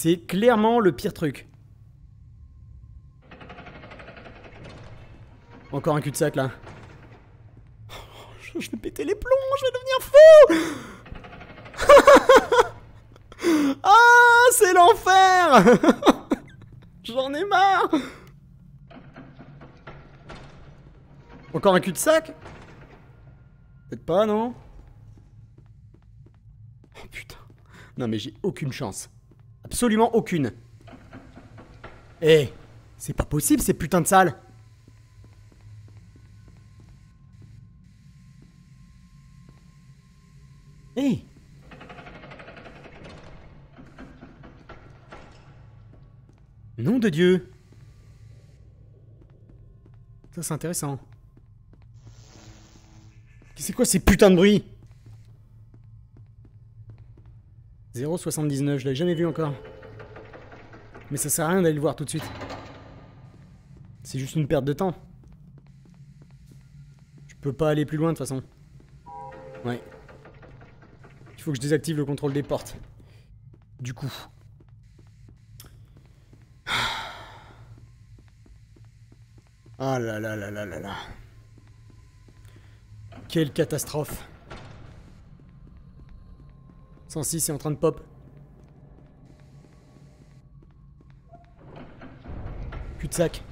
S1: C'est clairement le pire truc. Encore un cul-de-sac là. Je vais péter les plombs, je vais devenir fou Ah, c'est l'enfer J'en ai marre Encore un cul-de-sac? Peut-être pas, non? Oh putain. Non mais j'ai aucune chance. Absolument aucune. Eh, c'est pas possible ces putains de salles. Eh Nom de Dieu Ça c'est intéressant. C'est quoi ces putains de bruits? 0,79, je l'avais jamais vu encore. Mais ça sert à rien d'aller le voir tout de suite. C'est juste une perte de temps. Je peux pas aller plus loin de toute façon. Ouais. Il faut que je désactive le contrôle des portes. Du coup. Ah là là là là là là. Quelle catastrophe. 106 est en train de pop. Cul-de-sac.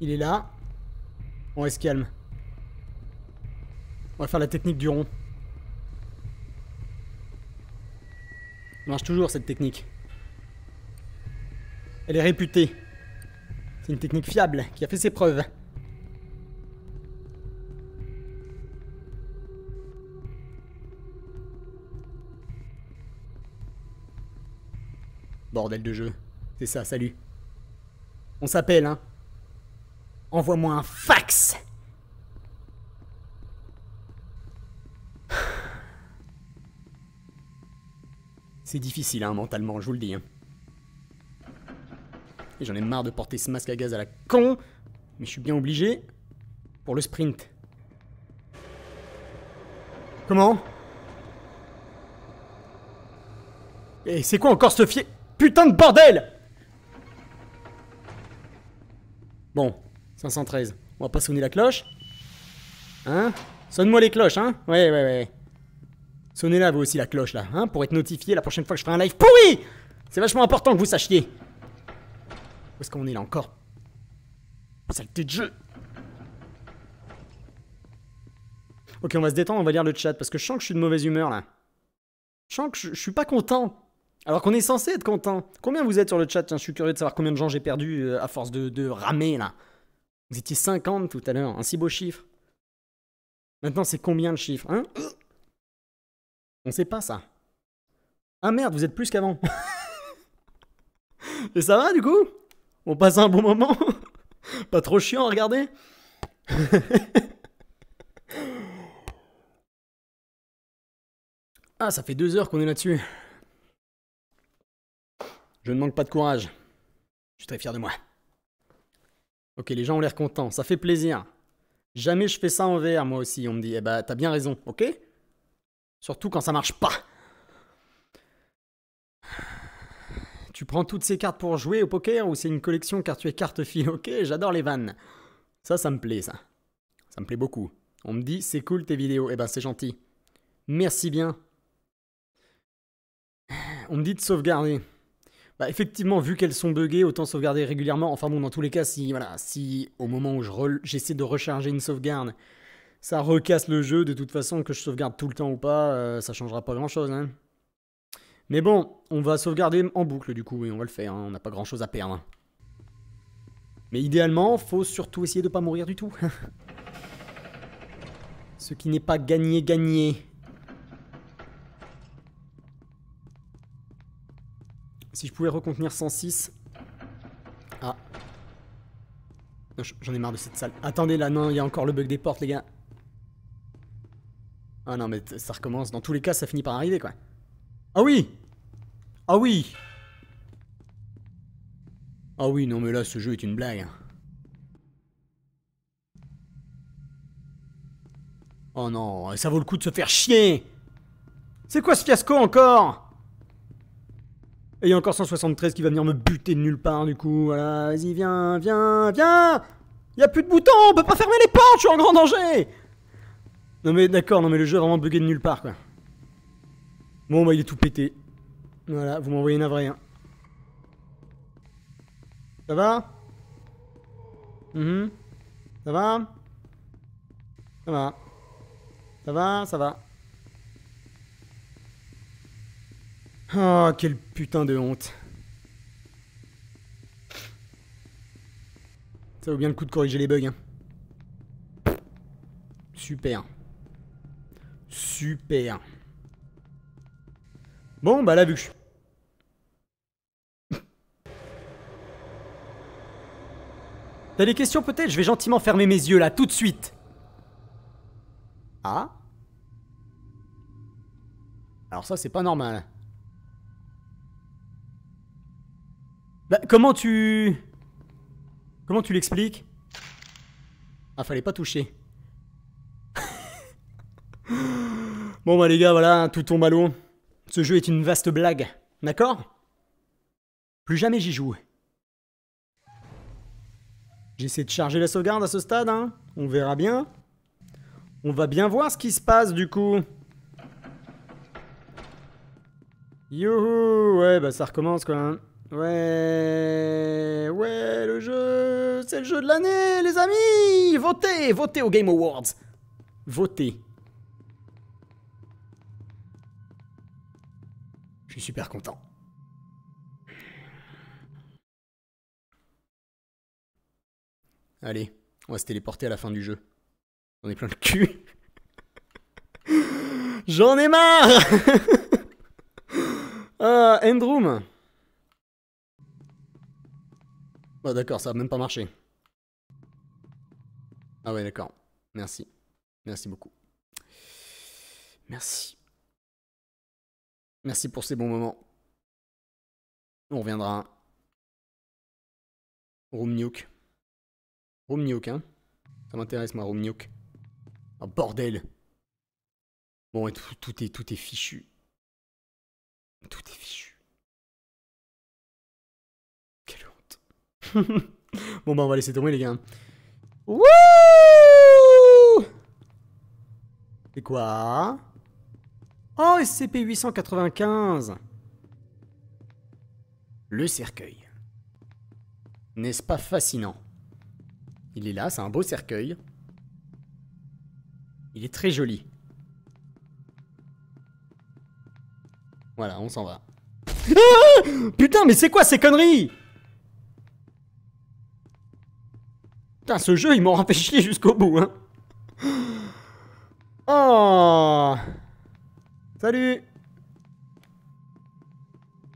S1: Il est là. On reste calme. On va faire la technique du rond. Marche toujours cette technique. Elle est réputée. C'est une technique fiable qui a fait ses preuves. De jeu. C'est ça, salut. On s'appelle, hein. Envoie-moi un fax C'est difficile, hein, mentalement, je vous le dis. Hein. Et j'en ai marre de porter ce masque à gaz à la con, mais je suis bien obligé pour le sprint. Comment? Et c'est quoi encore ce fier Putain de bordel Bon, 513. On va pas sonner la cloche. Hein? Sonne-moi les cloches, hein? Ouais, ouais, ouais. Sonnez-la vous aussi la cloche là, hein Pour être notifié la prochaine fois que je ferai un live pourri C'est vachement important que vous sachiez. Où est-ce qu'on est là encore? Saleté de jeu Ok, on va se détendre, on va lire le chat, parce que je sens que je suis de mauvaise humeur là. Je sens que je, je suis pas content. Alors qu'on est censé être content. Combien vous êtes sur le chat Je suis curieux de savoir combien de gens j'ai perdu euh, à force de, ramer là. Vous étiez 50 tout à l'heure, un si beau chiffre. Maintenant, c'est combien le chiffre hein? On sait pas ça. Ah merde, vous êtes plus qu'avant. Et ça va du coup? On passe un bon moment? Pas trop chiant à regarder? Ah, ça fait deux heures qu'on est là-dessus. Je ne manque pas de courage. Je suis très fier de moi. Ok, les gens ont l'air contents, ça fait plaisir. Jamais je fais ça en VR, moi aussi, on me dit. Eh bah, t'as bien raison, ok? Surtout quand ça marche pas. Tu prends toutes ces cartes pour jouer au poker ou c'est une collection car tu es carte file? Ok, j'adore les vannes. Ça, ça me plaît, ça. Ça me plaît beaucoup. On me dit, c'est cool tes vidéos. Eh ben, c'est gentil. Merci bien. On me dit de sauvegarder. Bah, effectivement, vu qu'elles sont buggées, autant sauvegarder régulièrement. Enfin bon, dans tous les cas, si, voilà, si au moment où j'essaie de recharger une sauvegarde, ça recasse le jeu, de toute façon, que je sauvegarde tout le temps ou pas, euh, ça changera pas grand-chose. Hein. Mais bon, on va sauvegarder en boucle du coup, et on va le faire, hein. on n'a pas grand-chose à perdre. Mais idéalement, faut surtout essayer de pas mourir du tout. Ce qui n'est pas gagné, Si je pouvais recontenir 106. Ah. J'en ai marre de cette salle. Attendez là, non, il y a encore le bug des portes, les gars. Ah non, mais ça recommence. Dans tous les cas, ça finit par arriver, quoi. Ah oui Ah oui Ah oui, non mais là, ce jeu est une blague. Oh non, ça vaut le coup de se faire chier C'est quoi ce fiasco encore? Et il y a encore 173 qui va venir me buter de nulle part, du coup. Voilà, vas-y, viens, viens, viens Il a plus de boutons, on peut pas fermer les portes, je suis en grand danger Non mais d'accord, non mais le jeu est vraiment bugué de nulle part, quoi. Bon, bah il est tout pété. Voilà, vous m'envoyez navré, hein. Ça va? Mhm. Ça va? Ça va. Ça va, ça va. Oh, quelle putain de honte. Ça vaut bien le coup de corriger les bugs. Hein. Super. Super. Bon, bah la vue. T'as des questions peut-être? Je vais gentiment fermer mes yeux là, tout de suite. Ah? Alors ça, c'est pas normal. Bah, comment tu... Comment tu l'expliques? Ah, fallait pas toucher. bon bah les gars, voilà, tout tombe à l'eau. Ce jeu est une vaste blague, d'accord? Plus jamais j'y joue. J'essaie de charger la sauvegarde à ce stade, hein On verra bien. On va bien voir ce qui se passe du coup. Youhou Ouais, bah ça recommence quoi. Hein. Ouais, ouais, le jeu, c'est le jeu de l'année, les amis Votez, votez au Game Awards Votez. Je suis super content. Allez, on va se téléporter à la fin du jeu. On est plein le cul. J'en ai marre Ah, Endroom Oh d'accord, ça va même pas marcher. Ah ouais d'accord. Merci. Merci beaucoup. Merci. Merci pour ces bons moments. On reviendra. Room Nuke. Room Nuke, hein. Ça m'intéresse moi, Room Nuke. Oh bordel Bon, tout, tout, est, tout est fichu. Tout est fichu. bon bah on va laisser tomber les gars. Wouh C'est quoi? Oh SCP-895 Le cercueil. N'est-ce pas fascinant? Il est là, c'est un beau cercueil. Il est très joli. Voilà, on s'en va. Ah Putain, mais c'est quoi ces conneries? Putain, ce jeu, il m'aura fait chier jusqu'au bout, hein. Oh Salut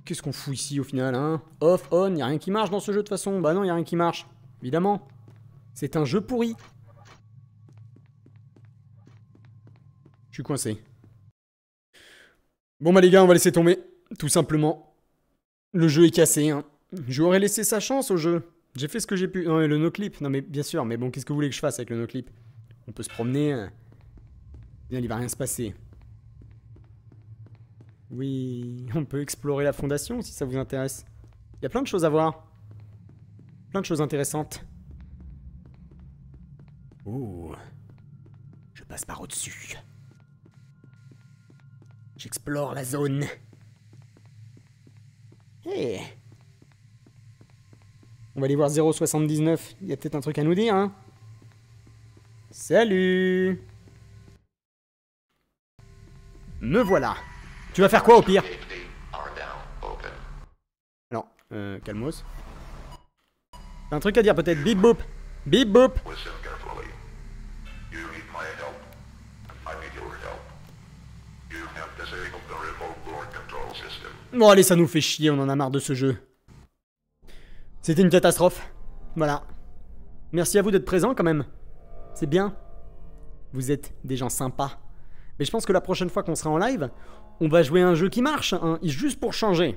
S1: Qu'est-ce qu'on fout ici au final, hein? Off, on, y a rien qui marche dans ce jeu de toute façon. Bah non, y a rien qui marche. Évidemment. C'est un jeu pourri. Je suis coincé. Bon bah les gars, on va laisser tomber. Tout simplement. Le jeu est cassé, hein. J'aurais laissé sa chance au jeu. J'ai fait ce que j'ai pu. Non, mais le no-clip. Non, mais bien sûr, mais bon, qu'est-ce que vous voulez que je fasse avec le no-clip? On peut se promener. euh. Bien, il va rien se passer. Oui, on peut explorer la fondation si ça vous intéresse. Il y a plein de choses à voir. Plein de choses intéressantes. Ouh. Je passe par au-dessus. J'explore la zone. Hé On va aller voir 079. Il y a peut-être un truc à nous dire, hein Salut Me voilà. Tu vas faire quoi au pire? Non, euh, calmos. Un truc à dire peut-être? Bip boop Bip boop. Bon allez, ça nous fait chier, on en a marre de ce jeu. C'était une catastrophe. Voilà. Merci à vous d'être présents quand même. C'est bien. Vous êtes des gens sympas. Mais je pense que la prochaine fois qu'on sera en live, on va jouer un jeu qui marche, hein, juste pour changer.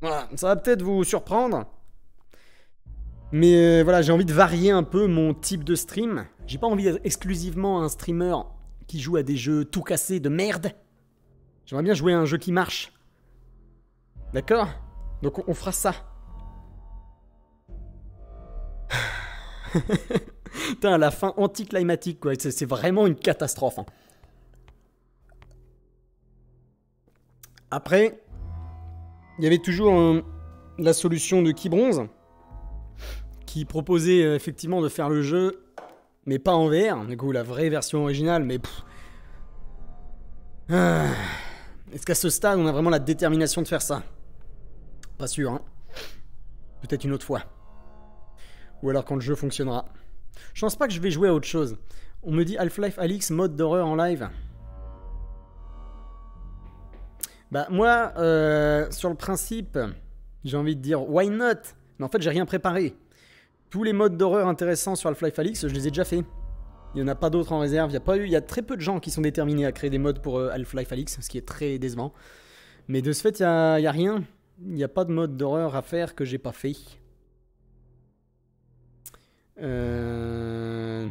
S1: Voilà, ça va peut-être vous surprendre. Mais euh, voilà, j'ai envie de varier un peu mon type de stream. J'ai pas envie d'être exclusivement un streamer qui joue à des jeux tout cassés de merde. J'aimerais bien jouer à un jeu qui marche. D'accord? Donc on, on fera ça. Putain, la fin anticlimatique, quoi. C'est vraiment une catastrophe. hein. Après, il y avait toujours euh, la solution de Keybronze qui proposait euh, effectivement de faire le jeu, mais pas en VR. Du coup, la vraie version originale, mais. Ah. Est-ce qu'à ce stade, on a vraiment la détermination de faire ça? Pas sûr, hein. Peut-être une autre fois. Ou alors quand le jeu fonctionnera. Je pense pas que je vais jouer à autre chose. On me dit Half-Life Alix mode d'horreur en live. Bah moi, euh, sur le principe, j'ai envie de dire why not? Mais en fait, j'ai rien préparé. Tous les modes d'horreur intéressants sur Half-Life Alix, je les ai déjà fait. Il n'y en a pas d'autres en réserve. Il y a pas eu, il y a très peu de gens qui sont déterminés à créer des modes pour euh, Half-Life Alix, ce qui est très décevant. Mais de ce fait, il y a, a rien. Il n'y a pas de mode d'horreur à faire que j'ai pas fait. Euh...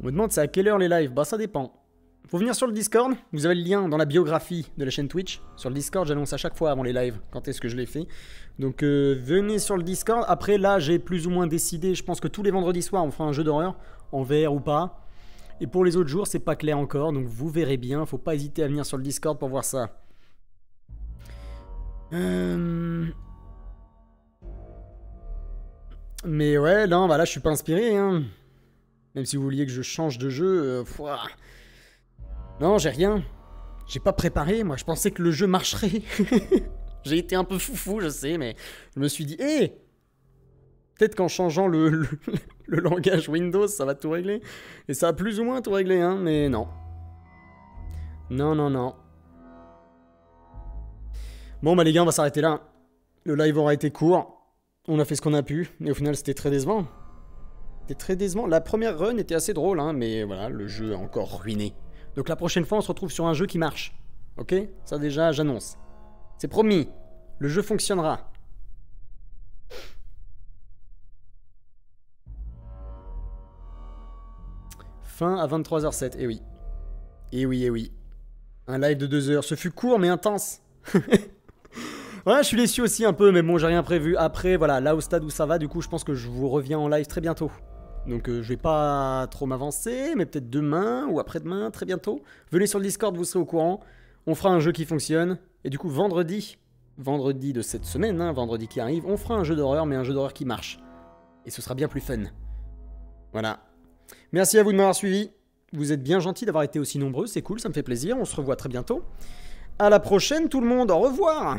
S1: On me demande c'est à quelle heure les lives Bah ça dépend. Faut venir sur le Discord, vous avez le lien dans la biographie de la chaîne Twitch. Sur le Discord, j'annonce à chaque fois avant les lives quand est-ce que je les fais. Donc euh, venez sur le Discord. Après là, j'ai plus ou moins décidé, je pense que tous les vendredis soirs, on fera un jeu d'horreur, en VR ou pas. Et pour les autres jours, c'est pas clair encore, donc vous verrez bien. Faut pas hésiter à venir sur le Discord pour voir ça. Euh... Mais ouais, non, bah là, je suis pas inspiré, hein. Même si vous vouliez que je change de jeu, euh. Non, j'ai rien. J'ai pas préparé, moi, je pensais que le jeu marcherait. j'ai été un peu foufou, je sais, mais je me suis dit, hé Peut-être qu'en changeant le, le, le langage Windows, ça va tout régler. Et ça a plus ou moins tout réglé, hein, mais non. Non, non, non. Bon, bah les gars, on va s'arrêter là. Le live aura été court. On a fait ce qu'on a pu, et au final, c'était très décevant. C'était très décevant. La première run était assez drôle, hein, mais voilà, le jeu a encore ruiné. Donc la prochaine fois, on se retrouve sur un jeu qui marche. Ok? Ça déjà, j'annonce. C'est promis. Le jeu fonctionnera. Fin à 23h07, et oui. Et oui, et oui. Un live de 2 heures. Ce fut court mais intense. ouais, je suis déçu aussi un peu, mais bon, j'ai rien prévu. Après, voilà, là au stade où ça va, du coup, je pense que je vous reviens en live très bientôt. Donc euh, je vais pas trop m'avancer, mais peut-être demain ou après-demain, très bientôt. Venez sur le Discord, vous serez au courant. On fera un jeu qui fonctionne. Et du coup, vendredi, vendredi de cette semaine, hein, vendredi qui arrive, on fera un jeu d'horreur, mais un jeu d'horreur qui marche. Et ce sera bien plus fun. Voilà. Merci à vous de m'avoir suivi. Vous êtes bien gentils d'avoir été aussi nombreux, c'est cool, ça me fait plaisir. On se revoit très bientôt. À la prochaine tout le monde, au revoir